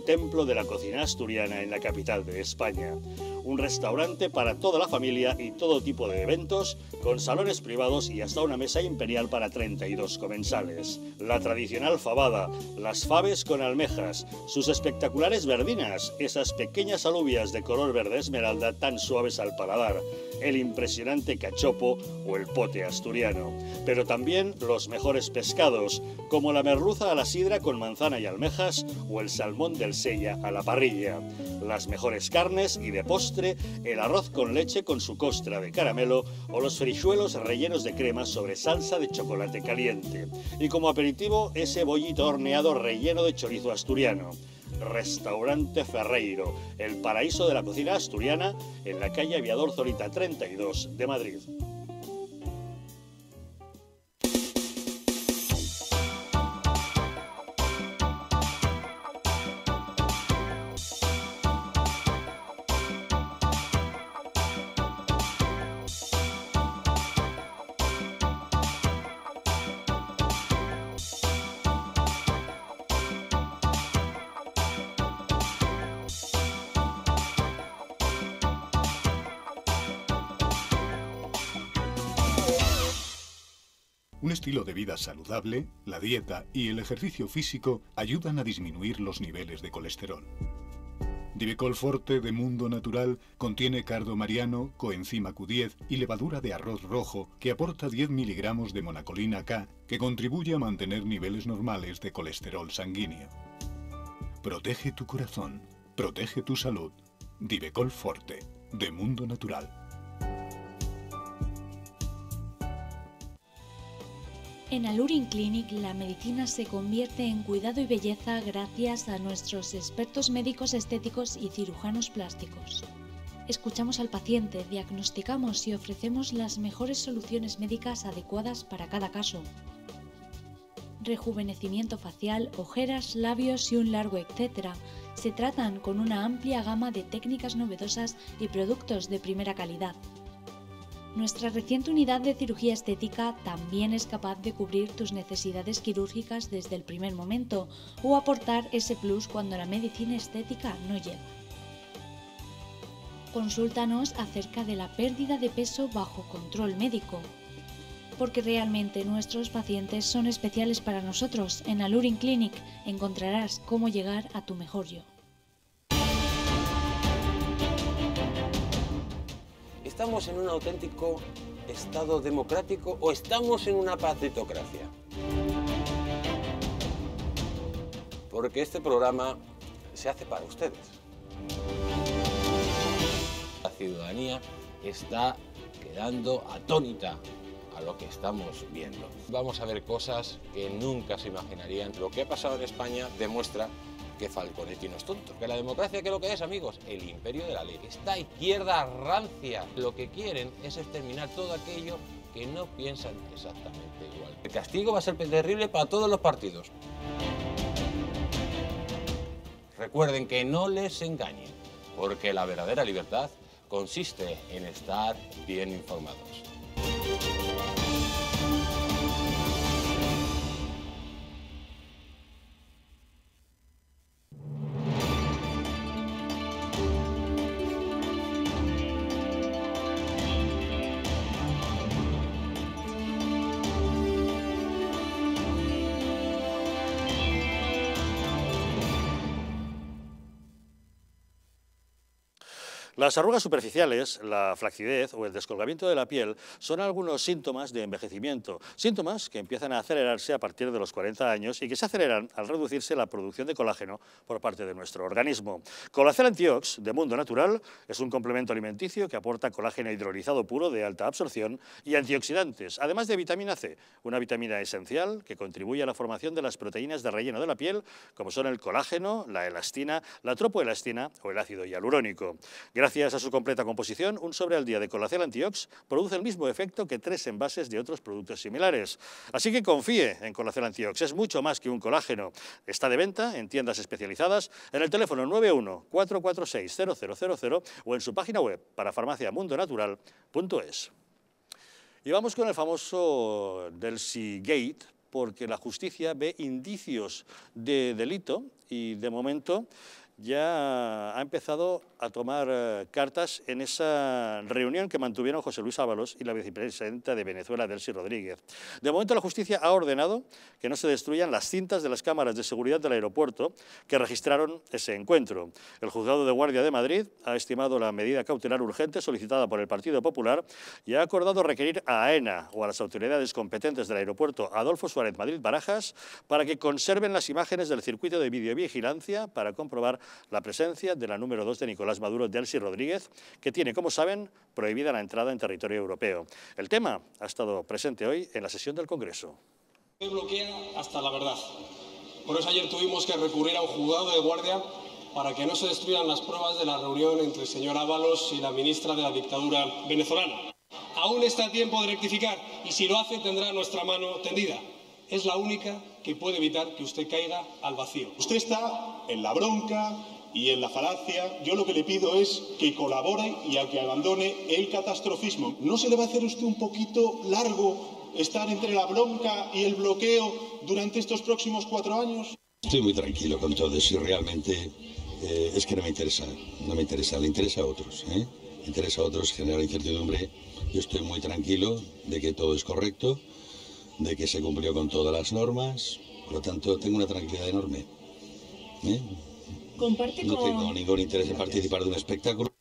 Templo de la cocina asturiana en la capital de España. Un restaurante para toda la familia y todo tipo de eventos, con salones privados y hasta una mesa imperial para 32 comensales. La tradicional fabada, las faves con almejas, sus espectaculares verdinas, esas pequeñas alubias de color verde esmeralda tan suaves al paladar, el impresionante cachopo o el pote asturiano. Pero también los mejores pescados, como la merluza a la sidra con manzana y almejas o el salmón del sella a la parrilla. Las mejores carnes y de postre, el arroz con leche con su costra de caramelo o los frichuelos rellenos de crema sobre salsa de chocolate caliente. Y como aperitivo, ese bollito horneado relleno de chorizo asturiano. Restaurante Ferreiro, el paraíso de la cocina asturiana en la calle Aviador Zorita 32 de Madrid. Estilo de vida saludable, la dieta y el ejercicio físico ayudan a disminuir los niveles de colesterol. Divecol Forte de Mundo Natural contiene cardo mariano, coenzima Q10 y levadura de arroz rojo que aporta 10 miligramos de monacolina K que contribuye a mantener niveles normales de colesterol sanguíneo. Protege tu corazón, protege tu salud. Divecol Forte de Mundo Natural. En Alurin Clinic la medicina se convierte en cuidado y belleza gracias a nuestros expertos médicos estéticos y cirujanos plásticos. Escuchamos al paciente, diagnosticamos y ofrecemos las mejores soluciones médicas adecuadas para cada caso. Rejuvenecimiento facial, ojeras, labios y un largo etcétera se tratan con una amplia gama de técnicas novedosas y productos de primera calidad. Nuestra reciente unidad de cirugía estética también es capaz de cubrir tus necesidades quirúrgicas desde el primer momento o aportar ese plus cuando la medicina estética no llega. Consúltanos acerca de la pérdida de peso bajo control médico, porque realmente nuestros pacientes son especiales para nosotros. En Alurin Clinic encontrarás cómo llegar a tu mejor yo. ¿Estamos en un auténtico Estado democrático o estamos en una patritocracia? Porque este programa se hace para ustedes. La ciudadanía está quedando atónita a lo que estamos viendo. Vamos a ver cosas que nunca se imaginarían. Lo que ha pasado en España demuestra que Falconetti no es tonto. Que la democracia, ¿qué es lo que es, amigos? El imperio de la ley. Esta izquierda rancia lo que quieren es exterminar todo aquello que no piensan exactamente igual. El castigo va a ser terrible para todos los partidos. Recuerden que no les engañen, porque la verdadera libertad consiste en estar bien informados. Las arrugas superficiales, la flacidez o el descolgamiento de la piel son algunos síntomas de envejecimiento, síntomas que empiezan a acelerarse a partir de los 40 años y que se aceleran al reducirse la producción de colágeno por parte de nuestro organismo. Colacel Antiox, de Mundo Natural, es un complemento alimenticio que aporta colágeno hidrolizado puro de alta absorción y antioxidantes, además de vitamina C, una vitamina esencial que contribuye a la formación de las proteínas de relleno de la piel, como son el colágeno, la elastina, la tropoelastina o el ácido hialurónico. A su completa composición, un sobre al día de Colacel Antiox produce el mismo efecto que tres envases de otros productos similares. Así que confíe en Colacel Antiox, es mucho más que un colágeno. Está de venta en tiendas especializadas en el teléfono 91 446 0000 o en su página web para farmaciamundonatural.es. Y vamos con el famoso Delcy Gate, porque la justicia ve indicios de delito y de momento ya ha empezado a tomar eh, cartas en esa reunión que mantuvieron José Luis Ábalos y la vicepresidenta de Venezuela, Delcy Rodríguez. De momento la justicia ha ordenado que no se destruyan las cintas de las cámaras de seguridad del aeropuerto que registraron ese encuentro. El juzgado de guardia de Madrid ha estimado la medida cautelar urgente solicitada por el Partido Popular y ha acordado requerir a AENA o a las autoridades competentes del aeropuerto Adolfo Suárez Madrid Barajas para que conserven las imágenes del circuito de videovigilancia para comprobar la presencia de la número 2 de Nicolás Maduro Delcy Rodríguez, que tiene, como saben, prohibida la entrada en territorio europeo. El tema ha estado presente hoy en la sesión del Congreso. Bloquea hasta la verdad. Por eso ayer tuvimos que recurrir a un juzgado de guardia para que no se destruyan las pruebas de la reunión entre el señor Ábalos y la ministra de la dictadura venezolana. Aún está tiempo de rectificar y si lo hace tendrá nuestra mano tendida. Es la única que puede evitar que usted caiga al vacío. Usted está en la bronca, y en la falacia, yo lo que le pido es que colabore y a que abandone el catastrofismo. ¿No se le va a hacer usted un poquito largo estar entre la bronca y el bloqueo durante estos próximos cuatro años? Estoy muy tranquilo con todo eso y realmente eh, es que no me interesa, no me interesa, le interesa a otros, ¿eh? Le interesa a otros generar incertidumbre. Yo estoy muy tranquilo de que todo es correcto, de que se cumplió con todas las normas, por lo tanto tengo una tranquilidad enorme. ¿eh? no tengo ningún interés en participar de un espectáculo.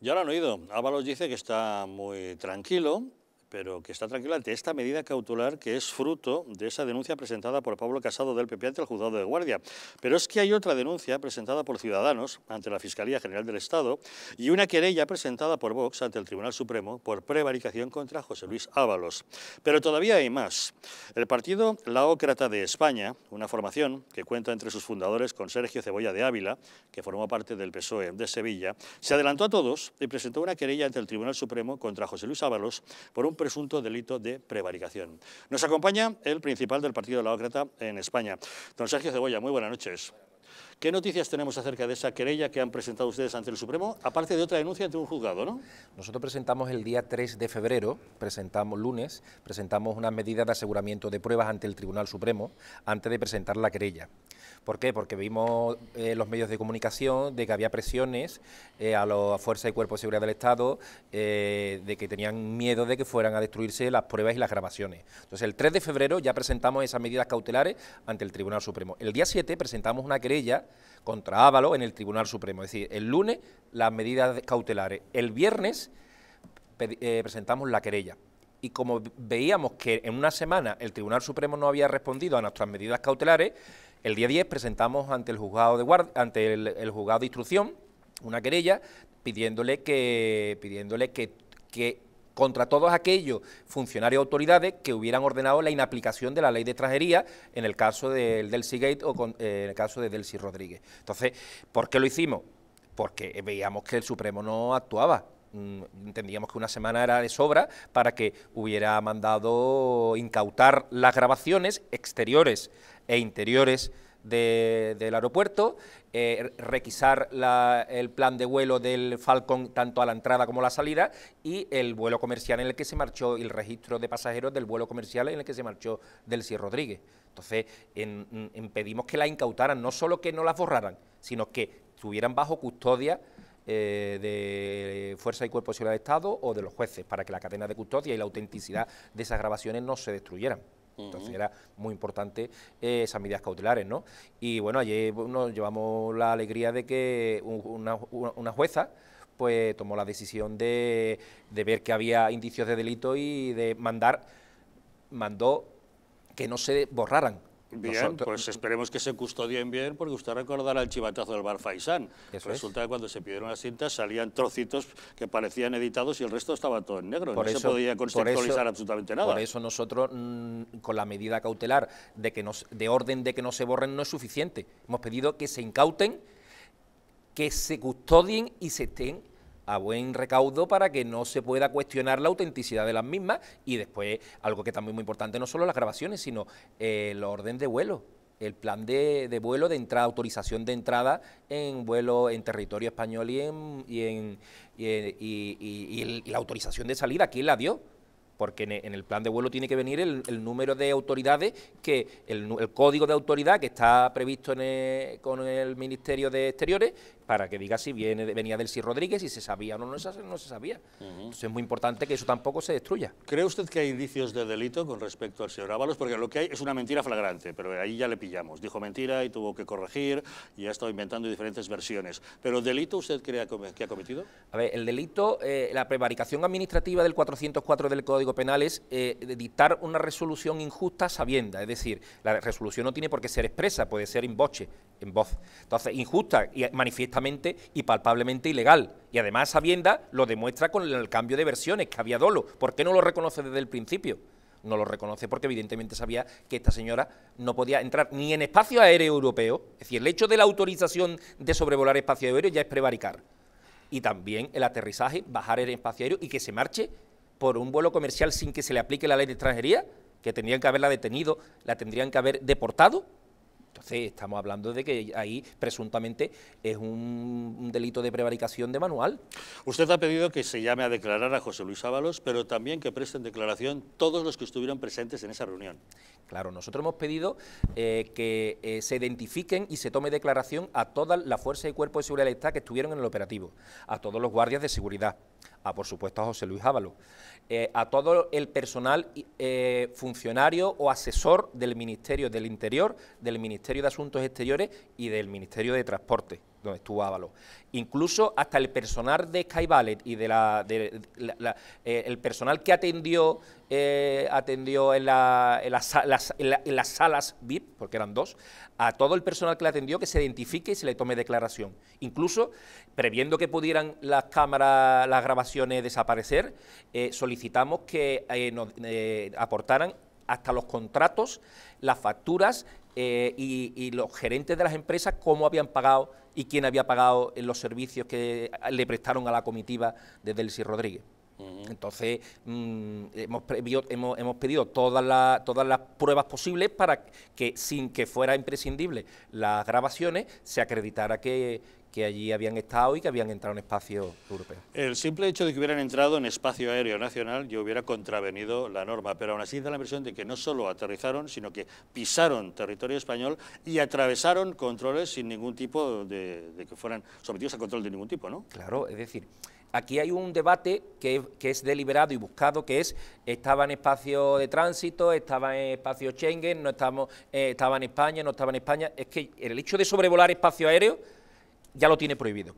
Ya lo han oído. Ábalos dice que está muy tranquilo, pero que está tranquilo ante esta medida cautelar que es fruto de esa denuncia presentada por Pablo Casado del PP ante el juzgado de guardia. Pero es que hay otra denuncia presentada por Ciudadanos ante la Fiscalía General del Estado y una querella presentada por Vox ante el Tribunal Supremo por prevaricación contra José Luis Ábalos. Pero todavía hay más. El partido Laócrata de España, una formación que cuenta entre sus fundadores con Sergio Cebolla de Ávila, que formó parte del PSOE de Sevilla, se adelantó a todos y presentó una querella ante el Tribunal Supremo contra José Luis Ábalos por un presunto delito de prevaricación. Nos acompaña el principal del Partido Demócrata en España. Don Sergio Cebolla, muy buenas noches. ¿Qué noticias tenemos acerca de esa querella que han presentado ustedes ante el Supremo, aparte de otra denuncia ante un juzgado, no? Nosotros presentamos el día 3 de febrero, presentamos lunes, presentamos una medida de aseguramiento de pruebas ante el Tribunal Supremo antes de presentar la querella. ¿Por qué? Porque vimos en eh, los medios de comunicación de que había presiones eh, a las fuerzas y cuerpos de seguridad del Estado eh, de que tenían miedo de que fueran a destruirse las pruebas y las grabaciones. Entonces, el 3 de febrero ya presentamos esas medidas cautelares ante el Tribunal Supremo. El día 7 presentamos una querella contra Ávalo en el Tribunal Supremo. Es decir, el lunes las medidas cautelares. El viernes presentamos la querella y como veíamos que en una semana el Tribunal Supremo no había respondido a nuestras medidas cautelares, el día 10 presentamos ante el juzgado de guardia, ante el, juzgado de instrucción una querella pidiéndole que pidiéndole que contra todos aquellos funcionarios o autoridades que hubieran ordenado la inaplicación de la ley de extranjería en el caso del Delcy Gate o eh, en el caso de Delcy Rodríguez. Entonces, ¿por qué lo hicimos? Porque veíamos que el Supremo no actuaba. Mm, entendíamos que una semana era de sobra para que hubiera mandado incautar las grabaciones exteriores e interiores del aeropuerto, eh, requisar el plan de vuelo del Falcon tanto a la entrada como a la salida y el vuelo comercial en el que se marchó el registro de pasajeros del vuelo comercial en el que se marchó Delcy Rodríguez. Entonces, impedimos que la incautaran, no solo que no las borraran, sino que estuvieran bajo custodia eh, de Fuerza y Cuerpo de de Estado o de los jueces, para que la cadena de custodia y la autenticidad de esas grabaciones no se destruyeran. Entonces era muy importante eh, esas medidas cautelares, ¿no? Y bueno, ayer nos llevamos la alegría de que una, jueza pues tomó la decisión de, de, ver que había indicios de delito y de mandar, mandó que no se borraran Bien, pues esperemos que se custodien bien, porque usted recordará el chivatazo del Bar Faisán. Resulta que cuando se pidieron las cintas salían trocitos que parecían editados y el resto estaba todo en negro. no se podía contextualizar absolutamente nada. Por eso nosotros, mm, con la medida cautelar de, que nos, de orden de que no se borren, no es suficiente. Hemos pedido que se incauten, que se custodien y se estén a buen recaudo para que no se pueda cuestionar la autenticidad de las mismas y después algo que también es muy importante, no solo las grabaciones, sino el orden de vuelo el plan de, vuelo de entrada, autorización de entrada en vuelo en territorio español y en, y, en, y, la autorización de salida, ¿quién la dio? porque en el plan de vuelo tiene que venir el, número de autoridades, que el, código de autoridad que está previsto con el Ministerio de Exteriores, para que diga si viene, venía del CIR Rodríguez, si se sabía o no, no se, no se sabía. Entonces es muy importante que eso tampoco se destruya. ¿Cree usted que hay indicios de delito con respecto al señor Ábalos? Porque lo que hay es una mentira flagrante, pero ahí ya le pillamos. Dijo mentira y tuvo que corregir y ha estado inventando diferentes versiones. ¿Pero delito usted cree que ha cometido? A ver, el delito, eh, la prevaricación administrativa del 404 del Código Penal es eh, dictar una resolución injusta sabienda, es decir, la resolución no tiene por qué ser expresa, puede ser en en voz. Entonces, injusta y y palpablemente ilegal. Y además sabienda lo demuestra con el cambio de versiones, que había dolo. ¿Por qué no lo reconoce desde el principio? No lo reconoce porque evidentemente sabía que esta señora no podía entrar ni en espacio aéreo europeo. Es decir, el hecho de la autorización de sobrevolar espacio aéreo ya es prevaricar. Y también el aterrizaje, bajar en espacio aéreo y que se marche por un vuelo comercial sin que se le aplique la ley de extranjería, que tendrían que haberla detenido, la tendrían que haber deportado. Entonces estamos hablando de que ahí presuntamente es un, delito de prevaricación de manual. Usted ha pedido que se llame a declarar a José Luis Ábalos, pero también que presten declaración todos los que estuvieron presentes en esa reunión. Claro, nosotros hemos pedido eh, que eh, se identifiquen y se tome declaración a todas las fuerzas y cuerpos de seguridad del Estado que estuvieron en el operativo, a todos los guardias de seguridad, a por supuesto a José Luis Ábalos, eh, a todo el personal funcionario o asesor del Ministerio del Interior, del Ministerio de Asuntos Exteriores y del Ministerio de Transporte donde estuvo Ábalos. Incluso hasta el personal de Sky Ballet y de la, eh, el personal que atendió eh, atendió en, en, las, salas VIP, porque eran dos, a todo el personal que le atendió que se identifique y se le tome declaración. Incluso, previendo que pudieran las cámaras, las grabaciones desaparecer, eh, solicitamos que nos aportaran hasta los contratos, las facturas y, los gerentes de las empresas cómo habían pagado y quién había pagado los servicios que le prestaron a la comitiva de Delcy Rodríguez. Entonces, mm, hemos, hemos, pedido todas, todas las pruebas posibles para que, sin que fuera imprescindible las grabaciones, se acreditara que, que allí habían estado y que habían entrado en espacio europeo. El simple hecho de que hubieran entrado en espacio aéreo nacional yo hubiera contravenido la norma, pero aún así da la impresión de que no solo aterrizaron, sino que pisaron territorio español y atravesaron controles sin ningún tipo de, de que fueran sometidos a control de ningún tipo, ¿no? Claro, es decir, aquí hay un debate que, es deliberado y buscado, que es, estaba en espacio de tránsito, estaba en espacio Schengen, no estamos, eh, estaba en España, no estaba en España. Es que el hecho de sobrevolar espacio aéreo ya lo tiene prohibido.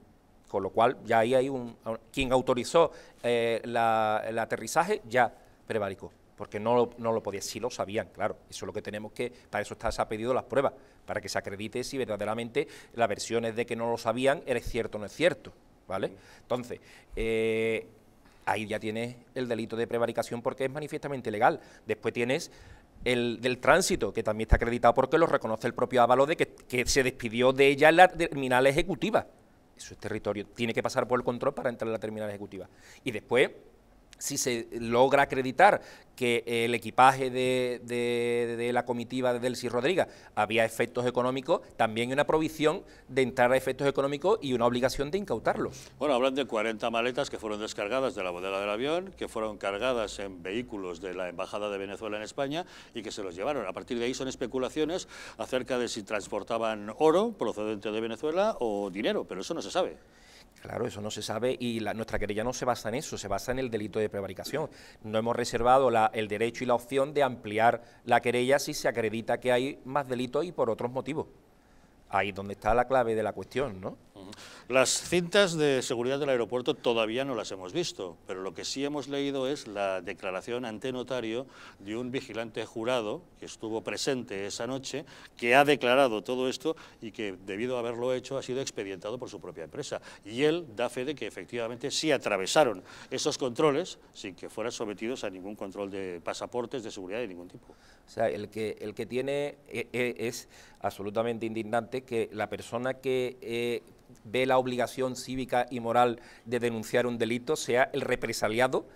Con lo cual, ya ahí hay un. Quien autorizó eh, el aterrizaje ya prevaricó, porque no lo, no lo podía. Sí lo sabían, claro. Eso es lo que tenemos que. Para eso se ha pedido las pruebas, para que se acredite si verdaderamente las versiones de que no lo sabían es cierto o no es cierto. ¿Vale? Entonces, eh, ahí ya tienes el delito de prevaricación porque es manifiestamente legal. Después tienes el del tránsito, que también está acreditado porque lo reconoce el propio Ávalo de que, se despidió de ella en la terminal ejecutiva. Eso es territorio, tiene que pasar por el control para entrar en la terminal ejecutiva. Y después si se logra acreditar que el equipaje de, la comitiva de Delcy Rodríguez había efectos económicos, también una provisión de entrar a efectos económicos y una obligación de incautarlos. Bueno, hablan de 40 maletas que fueron descargadas de la bodega del avión, que fueron cargadas en vehículos de la Embajada de Venezuela en España y que se los llevaron. A partir de ahí son especulaciones acerca de si transportaban oro procedente de Venezuela o dinero, pero eso no se sabe. Claro, eso no se sabe y nuestra querella no se basa en eso, se basa en el delito de prevaricación. No hemos reservado el derecho y la opción de ampliar la querella si se acredita que hay más delitos y por otros motivos. Ahí donde está la clave de la cuestión, ¿no? Las cintas de seguridad del aeropuerto todavía no las hemos visto, pero lo que sí hemos leído es la declaración ante notario de un vigilante jurado que estuvo presente esa noche, que ha declarado todo esto y que debido a haberlo hecho ha sido expedientado por su propia empresa. Y él da fe de que efectivamente sí atravesaron esos controles sin que fueran sometidos a ningún control de pasaportes de seguridad de ningún tipo. O sea, el que, el que tiene eh, eh, es absolutamente indignante que la persona que... Eh, ve la obligación cívica y moral de denunciar un delito sea el represaliado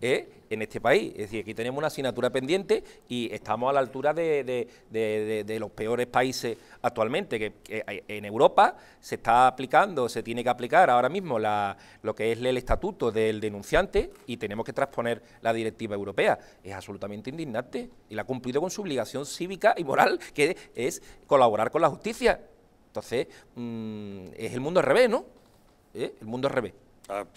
¿eh? en este país. Es decir, aquí tenemos una asignatura pendiente y estamos a la altura de, los peores países actualmente, que, en Europa se está aplicando, se tiene que aplicar ahora mismo lo que es el estatuto del denunciante y tenemos que transponer la directiva europea. Es absolutamente indignante y la ha cumplido con su obligación cívica y moral, que es colaborar con la justicia. Entonces, mm, es el mundo al revés, ¿no? ¿Eh? El mundo al revés.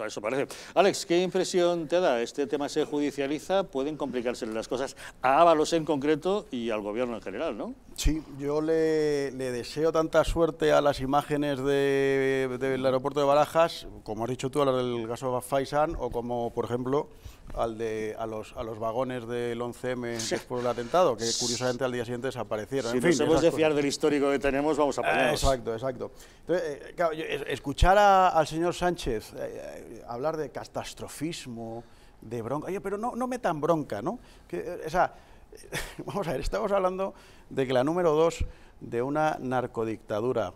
Eso parece. Alex, ¿qué impresión te da? ¿Este tema se judicializa? ¿Pueden complicarse las cosas a Ábalos en concreto y al gobierno en general, no? Sí, yo le, deseo tanta suerte a las imágenes del aeropuerto de Barajas, como has dicho tú, a las del caso Faisan, o como, por ejemplo, al de, a, los, a los vagones del 11M después del atentado, que curiosamente al día siguiente desaparecieron. Si en fin, nos hemos de fiar del histórico que tenemos, vamos a poner. exacto, exacto. Entonces, eh, escuchar al señor Sánchez eh, hablar de catastrofismo, de bronca, oye, pero no, no metan bronca, ¿no? Que, eh, o sea, vamos a ver, estamos hablando de que la número dos de una narcodictadura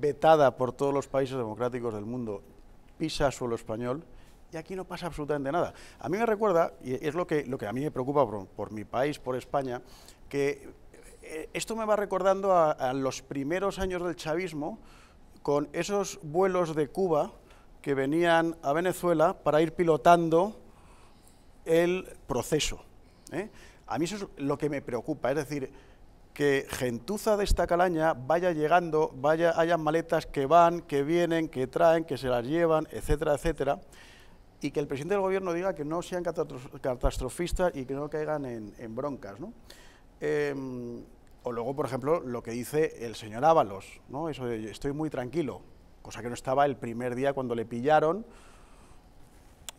vetada por todos los países democráticos del mundo pisa suelo español y aquí no pasa absolutamente nada. A mí me recuerda, y es lo que, lo que a mí me preocupa por, mi país, por España, que eh, esto me va recordando a, los primeros años del chavismo, con esos vuelos de Cuba que venían a Venezuela para ir pilotando el proceso. ¿eh? A mí eso es lo que me preocupa, es decir, que gentuza de esta calaña vaya llegando, vaya, haya maletas que van, que vienen, que traen, que se las llevan, etcétera, etcétera, y que el presidente del gobierno diga que no sean catastrofistas y que no caigan en, broncas. ¿no? Em, o luego, por ejemplo, lo que dice el señor Ábalos, ¿no? eso estoy muy tranquilo, cosa que no estaba el primer día cuando le pillaron.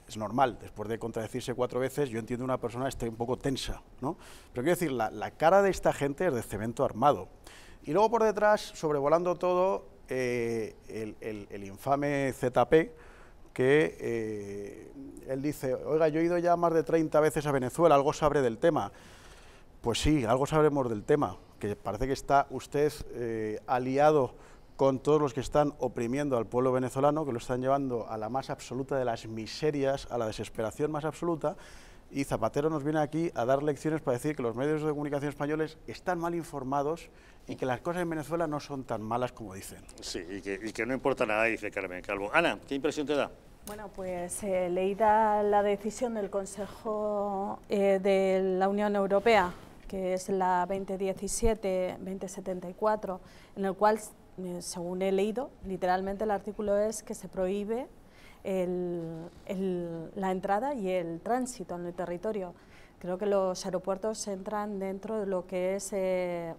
Es normal, después de contradecirse cuatro veces, yo entiendo una persona esté un poco tensa, ¿no? Pero quiero decir, la, cara de esta gente es de cemento armado. Y luego por detrás, sobrevolando todo, eh, el infame ZP, que eh, él dice, oiga, yo he ido ya más de 30 veces a Venezuela, algo sabré del tema. Pues sí, algo sabremos del tema, que parece que está usted eh, aliado con todos los que están oprimiendo al pueblo venezolano, que lo están llevando a la más absoluta de las miserias, a la desesperación más absoluta, y Zapatero nos viene aquí a dar lecciones para decir que los medios de comunicación españoles están mal informados y que las cosas en Venezuela no son tan malas como dicen. Sí, y que, y que no importa nada, dice Carmen Calvo. Ana, ¿qué impresión te da? Bueno, pues eh, leída la decisión del Consejo eh, de la Unión Europea, que es la 2017-2074, en el cual, eh, según he leído, literalmente el artículo es que se prohíbe la entrada y el tránsito en el territorio. Creo que los aeropuertos entran dentro de lo que es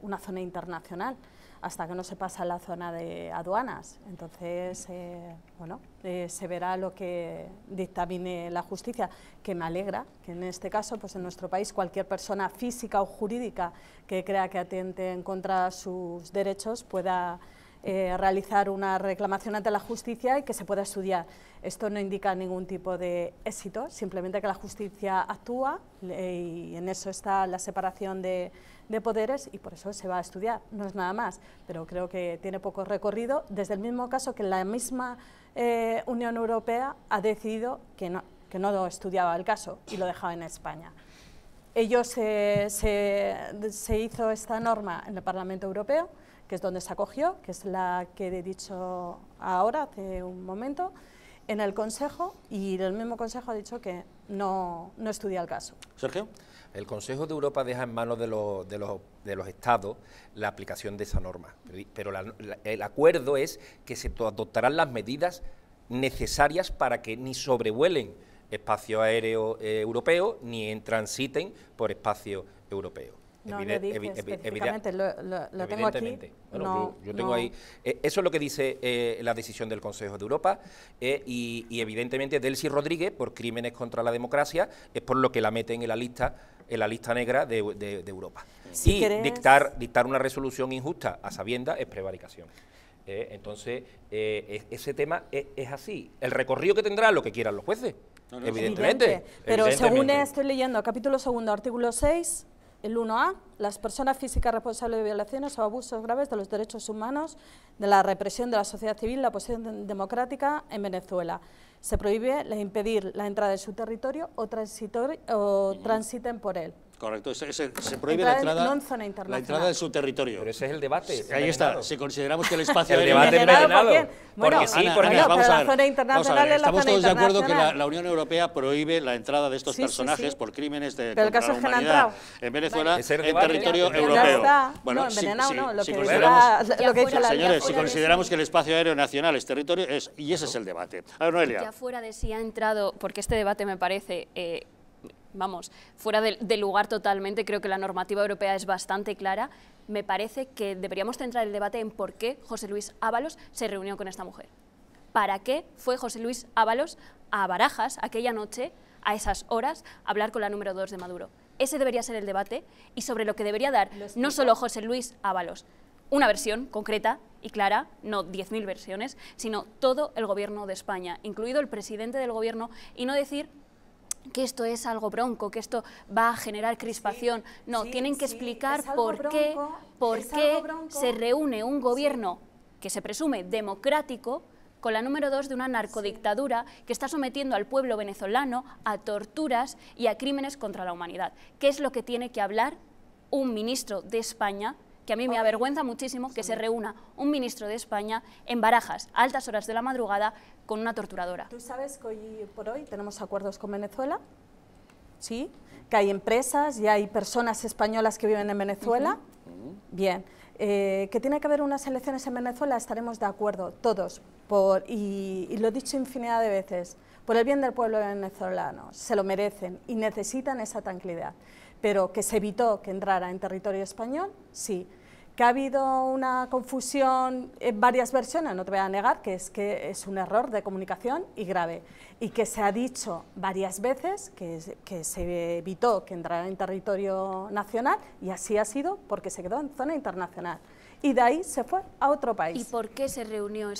una zona internacional hasta que no se pasa la zona de aduanas. Entonces, eh, bueno, eh, se verá lo que dictamine la justicia, que me alegra que en este caso, pues en nuestro país, cualquier persona física o jurídica que crea que atente en contra sus derechos pueda eh, realizar una reclamación ante la justicia y que se pueda estudiar. Esto no indica ningún tipo de éxito, simplemente que la justicia actúa y en eso está la separación de, de poderes y por eso se va a estudiar, no es nada más, pero creo que tiene poco recorrido, desde el mismo caso que la misma eh, Unión Europea ha decidido que no, que no estudiaba el caso y lo dejaba en España. Ellos se, se, hizo esta norma en el Parlamento Europeo, que es donde se acogió, que es la que he dicho ahora, hace un momento, en el Consejo, y el mismo Consejo ha dicho que no, no estudia el caso. Sergio. El Consejo de Europa deja en manos de, de, los, de los, Estados la aplicación de esa norma, pero el acuerdo es que se adoptarán las medidas necesarias para que ni sobrevuelen espacio aéreo eh, europeo ni transiten por espacio europeo. No, lo tengo aquí. yo, tengo ahí. Eh, eso es lo que dice eh, la decisión del Consejo de Europa y, evidentemente Delcy Rodríguez, por crímenes contra la democracia, es por lo que la meten en la lista en la lista negra de, Europa. y dictar, dictar una resolución injusta a sabienda es prevaricación. entonces, ese tema es, es, así. El recorrido que tendrá lo que quieran los jueces evidentemente. Pero según estoy leyendo, capítulo segundo, artículo 6, el 1A, las personas físicas responsables de violaciones o abusos graves de los derechos humanos, de la represión de la sociedad civil, la oposición democrática en Venezuela. Se prohíbe impedir la entrada de su territorio o, o transiten por él. Correcto, se, prohíbe la entrada, la entrada de su territorio. Pero ese es el debate. ahí está, si consideramos que el espacio el debate envenenado. Porque sí, porque vamos, a ver, estamos todos de acuerdo que la, Unión Europea prohíbe la entrada de estos personajes por crímenes de Pero contra la humanidad en Venezuela en territorio europeo. Bueno, no, envenenado no, lo que Señores, si consideramos que el espacio aéreo nacional es territorio, es, y ese es el debate. A ver, Noelia. Ya fuera de si ha entrado, porque este debate me parece... Vamos, fuera de, lugar totalmente, creo que la normativa europea es bastante clara, me parece que deberíamos centrar el debate en por qué José Luis Ábalos se reunió con esta mujer. ¿Para qué fue José Luis Ábalos a Barajas aquella noche, a esas horas, a hablar con la número 2 de Maduro? Ese debería ser el debate y sobre lo que debería dar no solo José Luis Ábalos, una versión concreta y clara, no 10.000 versiones, sino todo el gobierno de España, incluido el presidente del gobierno, y no decir que esto es algo bronco, que esto va a generar crispación. no, tienen que explicar por qué, por qué se reúne un gobierno que se presume democrático con la número dos de una narcodictadura que está sometiendo al pueblo venezolano a torturas y a crímenes contra la humanidad. ¿Qué es lo que tiene que hablar un ministro de España que a mí me avergüenza muchísimo que se reúna un ministro de España en Barajas, a altas horas de la madrugada, con una torturadora. ¿Tú sabes que hoy por hoy tenemos acuerdos con Venezuela? ¿Sí? Que hay empresas y hay personas españolas que viven en Venezuela. Bien. Eh, que tiene que haber unas elecciones en Venezuela, estaremos de acuerdo, todos, por, y, y, lo he dicho infinidad de veces, por el bien del pueblo venezolano, se lo merecen y necesitan esa tranquilidad. Pero que se evitó que entrara en territorio español, sí que ha habido una confusión en varias versiones, no te voy a negar que es que es un error de comunicación y grave, y que se ha dicho varias veces que, que se evitó que entrara en territorio nacional, y así ha sido porque se quedó en zona internacional. Y de ahí se fue a otro país. ¿Y por qué se reunió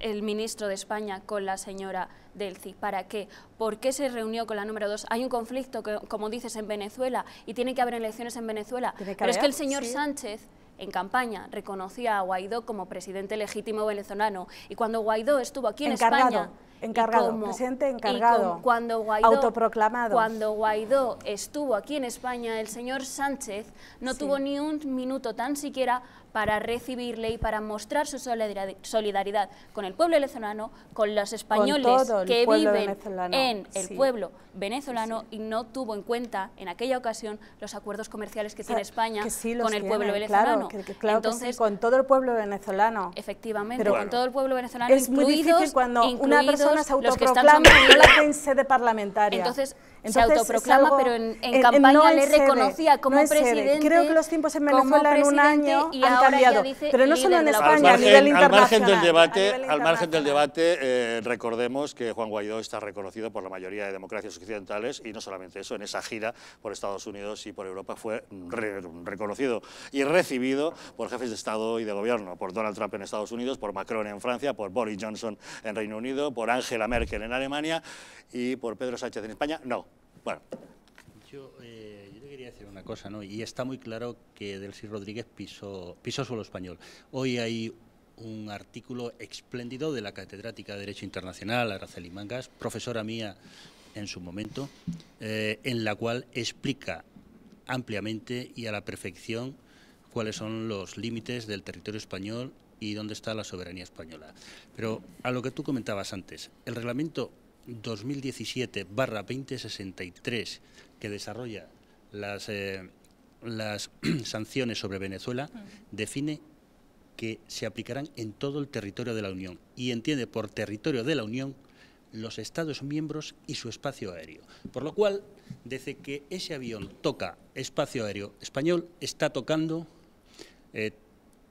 el ministro de España con la señora Delci? ¿Para qué? ¿Por qué se reunió con la número dos? Hay un conflicto, que, como dices, en Venezuela y tiene que haber elecciones en Venezuela. Pero es que el señor Sánchez en campaña reconocía a Guaidó como presidente legítimo venezolano y cuando Guaidó estuvo aquí en España encargado, presidente encargado, cuando Guaidó, autoproclamado. Cuando Guaidó estuvo aquí en España, el señor Sánchez no tuvo ni un minuto tan siquiera para recibirle y para mostrar su solidaridad con el pueblo venezolano, con los españoles que viven en el pueblo venezolano y no tuvo en cuenta en aquella ocasión los acuerdos comerciales que tiene España con el pueblo venezolano. Claro, Entonces, con todo el pueblo venezolano. Efectivamente, pero con todo el pueblo venezolano, es muy difícil cuando una persona se autoproclama la sede parlamentaria. Entonces, se autoproclama, pero en, campaña le reconocía como presidente. Creo que los tiempos en Venezuela en un año han cambiado, pero no solo en España, a nivel internacional. Al margen del debate, al margen del debate eh, recordemos que Juan Guaidó está reconocido por la mayoría de democracias occidentales y no solamente eso, en esa gira por Estados Unidos y por Europa fue reconocido y recibido por jefes de Estado y de Gobierno, por Donald Trump en Estados Unidos, por Macron en Francia, por Boris Johnson en Reino Unido, por Angela Merkel en Alemania y por Pedro Sánchez en España. No, Yo, eh, yo quería decir una cosa, ¿no? Y está muy claro que Delcy Rodríguez pisó, pisó suelo español. Hoy hay un artículo espléndido de la catedrática de Derecho Internacional, Araceli Mangas, profesora mía en su momento, eh, en la cual explica ampliamente y a la perfección cuáles son los límites del territorio español y dónde está la soberanía española. Pero a lo que tú comentabas antes, el reglamento 2017-2063 que desarrolla las, eh, las sanciones sobre Venezuela define que se aplicarán en todo el territorio de la Unión y entiende por territorio de la Unión los Estados miembros y su espacio aéreo. Por lo cual, desde que ese avión toca espacio aéreo español, está tocando eh,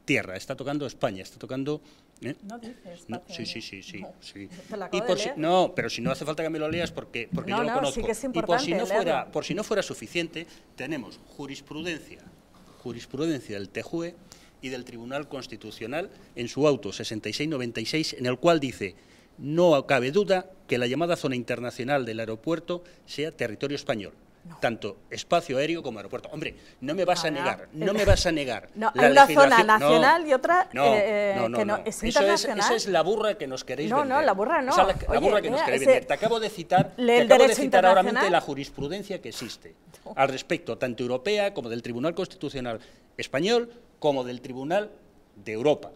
tierra, está tocando España, está tocando ¿Eh? No dices. sí, sí, sí, sí. Y por si, no, pero si no hace falta que me lo leas porque, porque yo lo conozco. y por si, no fuera, por si no fuera suficiente, tenemos jurisprudencia, jurisprudencia del TEJUE y del Tribunal Constitucional en su auto 6696, en el cual dice no cabe duda que la llamada zona internacional del aeropuerto sea territorio español tanto espacio aéreo como aeropuerto. Hombre, no me vas a negar, no me vas a negar. No, hay una zona nacional y otra eh, que no, es internacional. esa es la burra que nos queréis vender. No, no, la burra no. la, burra que nos queréis vender. Te acabo de citar, te acabo de citar ahora la jurisprudencia que existe al respecto, tanto europea como del Tribunal Constitucional español, como del Tribunal de Europa.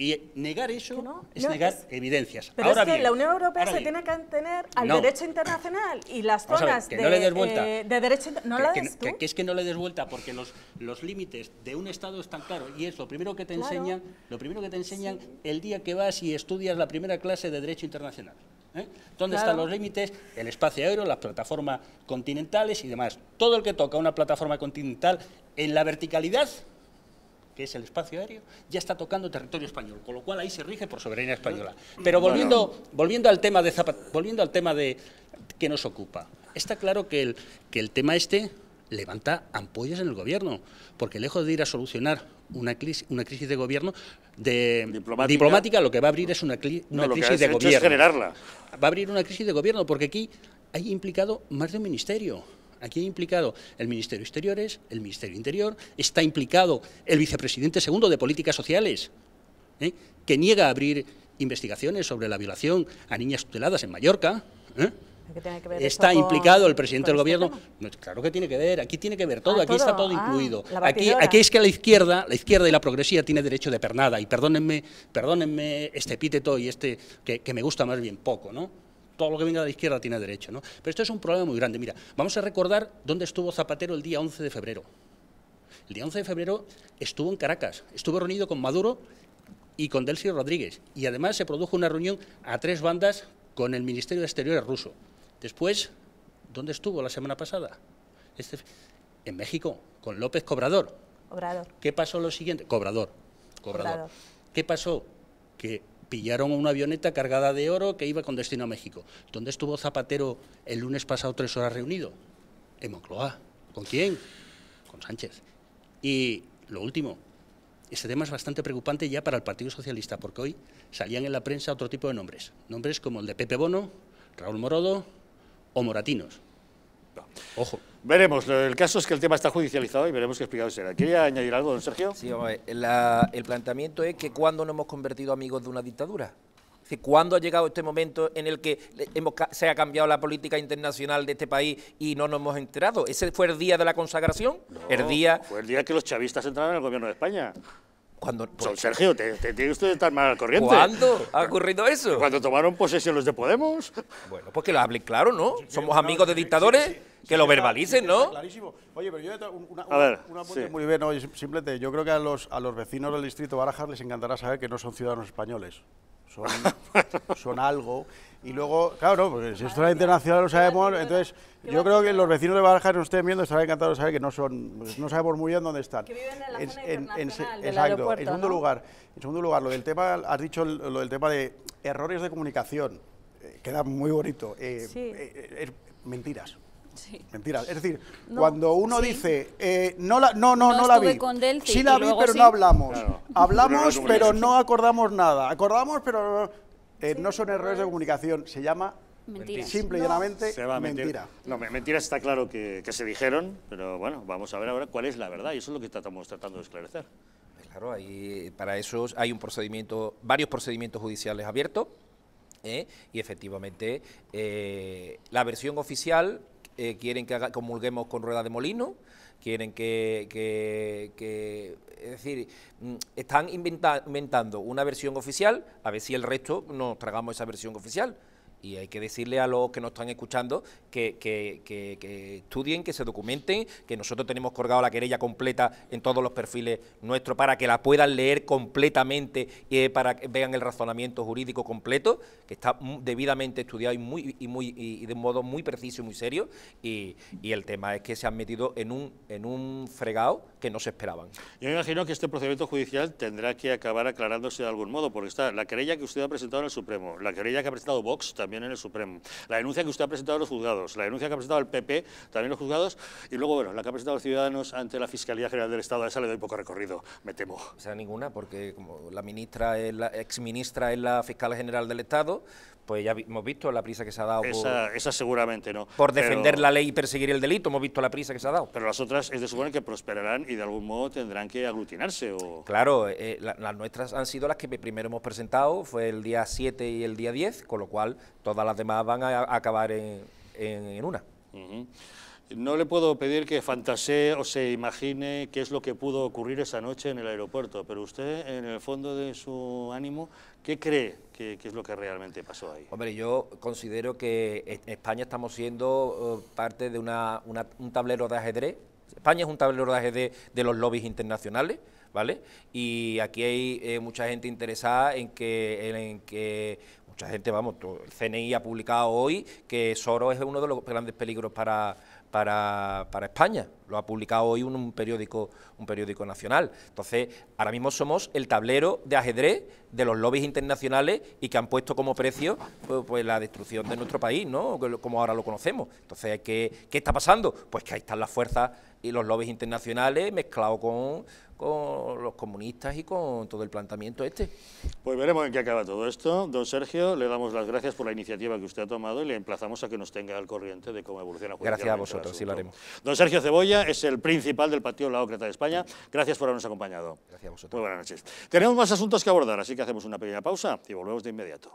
Y negar eso es negar evidencias. Pero es que la Unión Europea se tiene que tener al derecho internacional y las zonas de, eh, de, derecho no la des que, es que no le des vuelta porque los, los límites de un Estado están claros y es lo primero que te enseñan, lo primero que te enseñan el día que vas y estudias la primera clase de derecho internacional. ¿eh? ¿Dónde están los límites? El espacio aéreo, las plataformas continentales y demás. Todo el que toca una plataforma continental en la verticalidad que es el espacio aéreo, ya está tocando territorio español, con lo cual ahí se rige por soberanía española. Pero volviendo, volviendo al tema de volviendo al tema de que nos ocupa, está claro que el, que el tema este levanta ampollas en el gobierno, porque lejos de ir a solucionar una crisis, una crisis de gobierno de diplomática, lo que va a abrir es una, una crisis de gobierno. generarla. Va a abrir una crisis de gobierno porque aquí hay implicado más de un ministerio. Aquí ha implicado el Ministerio de Exteriores, el Ministerio Interior, está implicado el vicepresidente segundo de Políticas Sociales, ¿eh? que niega abrir investigaciones sobre la violación a niñas tuteladas en Mallorca. ¿eh? está implicado el presidente del este gobierno. claro que tiene que ver, aquí tiene que ver todo, ah, aquí está todo ah, incluido. Aquí, aquí es que la izquierda, la izquierda y la progresía tiene derecho de pernada, y perdónenme, perdónenme este epíteto y este que, que me gusta más bien poco, ¿no? Todo lo que venga de la izquierda tiene derecho. ¿no? Pero esto es un problema muy grande. Mira, vamos a recordar dónde estuvo Zapatero el día 11 de febrero. El día 11 de febrero estuvo en Caracas, estuvo reunido con Maduro y con Delcy Rodríguez. Y además se produjo una reunión a tres bandas con el Ministerio de Exteriores ruso. Después, ¿dónde estuvo la semana pasada? Este, en México, con López Cobrador. Cobrador. ¿Qué pasó lo siguiente? Cobrador. Cobrador. ¿Qué pasó? Que pillaron una avioneta cargada de oro que iba con destino a México. ¿Dónde estuvo Zapatero el lunes pasado tres horas reunido? En Moncloa. ¿Con quién? Con Sánchez. Y lo último, este tema es bastante preocupante ya para el Partido Socialista, porque hoy salían en la prensa otro tipo de nombres. Nombres como el de Pepe Bono, Raúl Morodo o Moratinos. Ojo. Veremos. El caso es que el tema está judicializado y veremos qué explicado será. ¿Quería añadir algo, don Sergio? Sí, el planteamiento es que cuando nos hemos convertido amigos de una dictadura. ¿Cuándo ha llegado este momento en el que se ha cambiado la política internacional de este país y no nos hemos enterado? ¿Ese fue el día de la consagración? el día... Fue el día que los chavistas entraron en el gobierno de España. Cuando, Sergio, te, tiene usted tan mal al corriente. ¿Cuándo ha ocurrido eso? Cuando tomaron posesión los de Podemos. Bueno, pues que lo hablen claro, ¿no? Somos amigos de dictadores, que lo verbalicen, ¿no? Clarísimo. Oye, pero yo una, una, a ver, muy bien, simplemente yo creo que a los, a los vecinos del distrito Barajas les encantará saber que no son ciudadanos españoles. Son, son algo y luego, claro, no, porque si esto es internacional lo sabemos, entonces yo creo que los vecinos de Barajas nos estén viendo estarán encantados de saber que no son, no sabemos muy bien dónde están. Que viven en la zona en, exacto. En segundo lugar, en segundo lugar, lo del tema, has dicho lo del tema de errores de comunicación, eh, queda muy bonito. Eh, eh, mentiras. Sí. Mentiras. Es decir, cuando uno dice, no, la, no, no, no, la vi. sí la vi, pero no hablamos. Hablamos, pero no acordamos nada. Acordamos, pero eh, no son errores de comunicación, se llama Mentira. Simple y llanamente, mentira. No, mentiras está claro que, se dijeron, pero bueno, vamos a ver ahora cuál es la verdad y eso es lo que estamos tratando de esclarecer. Claro, para eso hay un procedimiento, varios procedimientos judiciales abiertos ¿eh? y efectivamente eh, la versión oficial eh, quieren que comulguemos con rueda de molino, quieren que, es decir, mm, están inventando una versión oficial, a ver si el resto nos tragamos esa versión oficial y hay que decirle a los que nos están escuchando que, estudien, que se documenten, que nosotros tenemos colgado la querella completa en todos los perfiles nuestros para que la puedan leer completamente y para que vean el razonamiento jurídico completo, que está debidamente estudiado y, muy, y, muy, y de un modo muy preciso y muy serio. Y, el tema es que se han metido en un, en un fregado que no se esperaban. Yo me imagino que este procedimiento judicial tendrá que acabar aclarándose de algún modo, porque está la querella que usted ha presentado en el Supremo, la querella que ha presentado Vox también en el Supremo, la denuncia que usted ha presentado a los juzgados, la denuncia que ha presentado el PP, también en los juzgados, y luego, bueno, la que ha presentado los ciudadanos ante la Fiscalía General del Estado, a esa le doy poco recorrido, me temo. O sea, ninguna, porque como la ministra es la exministra es la fiscal general del Estado, pues ya hemos visto la prisa que se ha dado. Esa, por, esa seguramente no. Por defender la ley y perseguir el delito, hemos visto la prisa que se ha dado. Pero las otras es de suponer que prosperarán y de algún modo tendrán que aglutinarse. O... Claro, eh, las nuestras han sido las que primero hemos presentado, fue el día 7 y el día 10, con lo cual todas las demás van a, acabar en, en, una. No le puedo pedir que fantasee o se imagine qué es lo que pudo ocurrir esa noche en el aeropuerto, pero usted, en el fondo de su ánimo, ¿qué cree que, es lo que realmente pasó ahí? Hombre, yo considero que en España estamos siendo eh, parte de una, un tablero de ajedrez. España es un tablero de ajedrez de los lobbies internacionales, ¿vale? Y aquí hay eh, mucha gente interesada en que, en que mucha gente, vamos, el CNI ha publicado hoy que Soros es uno de los grandes peligros para para, para, España. Lo ha publicado hoy un, periódico, un periódico nacional. Entonces, ahora mismo somos el tablero de ajedrez de los lobbies internacionales y que han puesto como precio pues, pues la destrucción de nuestro país, ¿no? Como ahora lo conocemos. Entonces, ¿qué, ¿qué está pasando? Pues que ahí están las fuerzas y los lobbies internacionales mezclados con con los comunistas y con todo el planteamiento este. Pues veremos en qué acaba todo esto. Don Sergio, le damos las gracias por la iniciativa que usted ha tomado y le emplazamos a que nos tenga al corriente de cómo evoluciona Gracias a vosotros, sí lo haremos. Don Sergio Cebolla es el principal del Partido Laócrata de España. Gracias por habernos acompañado. Gracias a vosotros. Muy buenas noches. Tenemos más asuntos que abordar, así que hacemos una pequeña pausa y volvemos de inmediato.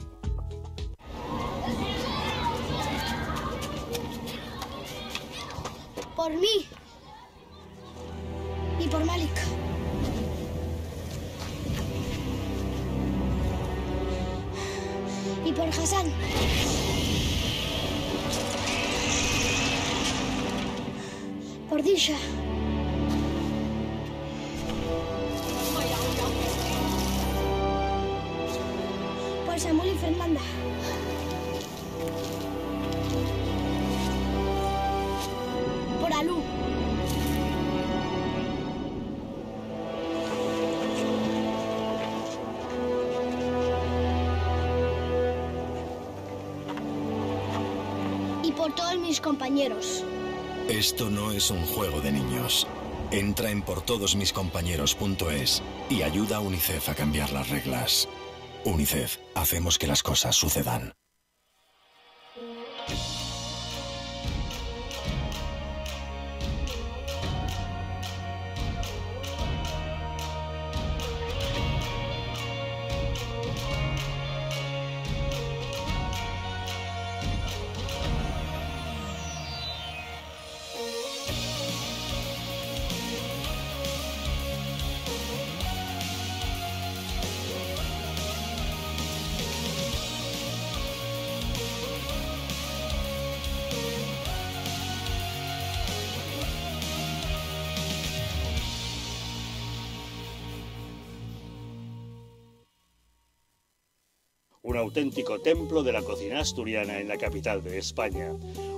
Por mí. Y por Malik. Y por Hassan. Por Disha. Por Samuel y Fernanda. Esto no es un juego de niños. Entra en portodosmiscompañeros.es y ayuda a UNICEF a cambiar las reglas. UNICEF, hacemos que las cosas sucedan. Un auténtico templo de la cocina asturiana en la capital de España.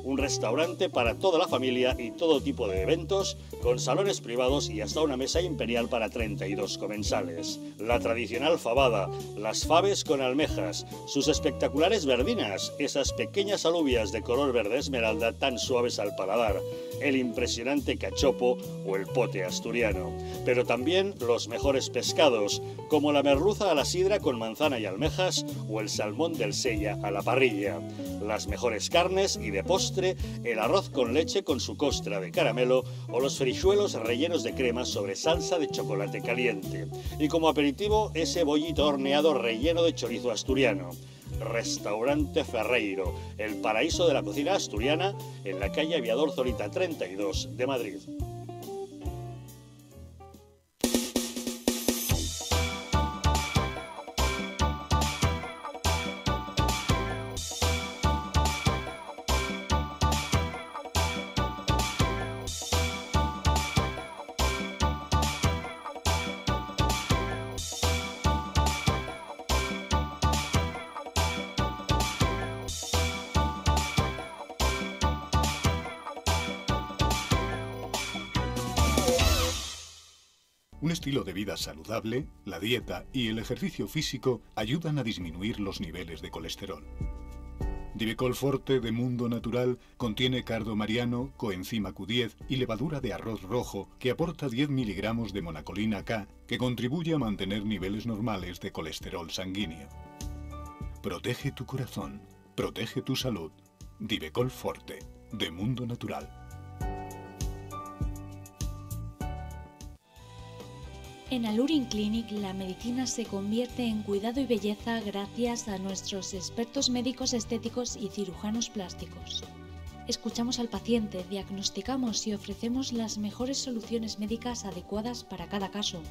Un restaurante para toda la familia y todo tipo de eventos, con salones privados y hasta una mesa imperial para 32 comensales. La tradicional fabada, las faves con almejas, sus espectaculares verdinas, esas pequeñas alubias de color verde esmeralda tan suaves al paladar, el impresionante cachopo o el pote asturiano. Pero también los mejores pescados, como la merluza a la sidra con manzana y almejas o el salmón del sella a la parrilla. Las mejores carnes y de postre, el arroz con leche con su costra de caramelo o los frijuelos rellenos de crema sobre salsa de chocolate caliente. Y como aperitivo, ese bollito horneado relleno de chorizo asturiano. Restaurante Ferreiro, el paraíso de la cocina asturiana en la calle Aviador Zorita 32 de Madrid. Estilo de vida saludable, la dieta y el ejercicio físico ayudan a disminuir los niveles de colesterol. Divecol Forte de Mundo Natural contiene cardo mariano, coenzima Q10 y levadura de arroz rojo que aporta 10 miligramos de monacolina K que contribuye a mantener niveles normales de colesterol sanguíneo. Protege tu corazón, protege tu salud. Divecol Forte de Mundo Natural. En Alurin Clinic la medicina se convierte en cuidado y belleza gracias a nuestros expertos médicos estéticos y cirujanos plásticos. Escuchamos al paciente, diagnosticamos y ofrecemos las mejores soluciones médicas adecuadas para cada caso.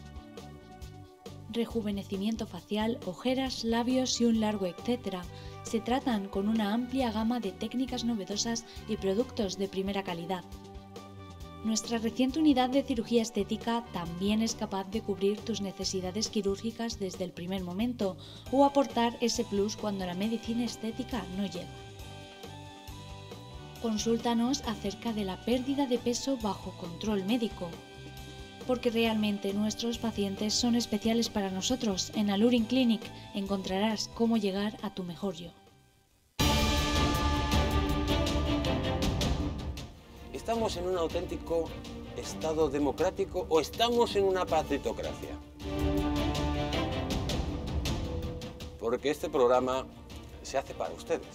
Rejuvenecimiento facial, ojeras, labios y un largo etcétera se tratan con una amplia gama de técnicas novedosas y productos de primera calidad. Nuestra reciente unidad de cirugía estética también es capaz de cubrir tus necesidades quirúrgicas desde el primer momento o aportar ese plus cuando la medicina estética no llega. Consúltanos acerca de la pérdida de peso bajo control médico, porque realmente nuestros pacientes son especiales para nosotros. En Alurin Clinic encontrarás cómo llegar a tu mejor yo. ¿Estamos en un auténtico Estado democrático o estamos en una patritocracia? Porque este programa se hace para ustedes.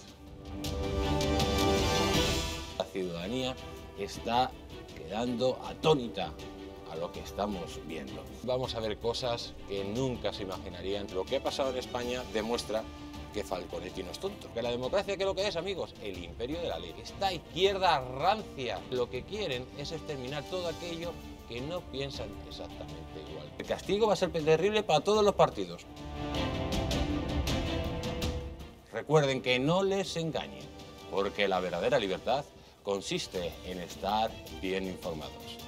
La ciudadanía está quedando atónita a lo que estamos viendo. Vamos a ver cosas que nunca se imaginarían. Lo que ha pasado en España demuestra que Falconetti no es tonto. Que la democracia, ¿qué es lo que es, amigos? El imperio de la ley. Esta izquierda rancia lo que quieren es exterminar todo aquello que no piensan exactamente igual. El castigo va a ser terrible para todos los partidos. Recuerden que no les engañen, porque la verdadera libertad consiste en estar bien informados.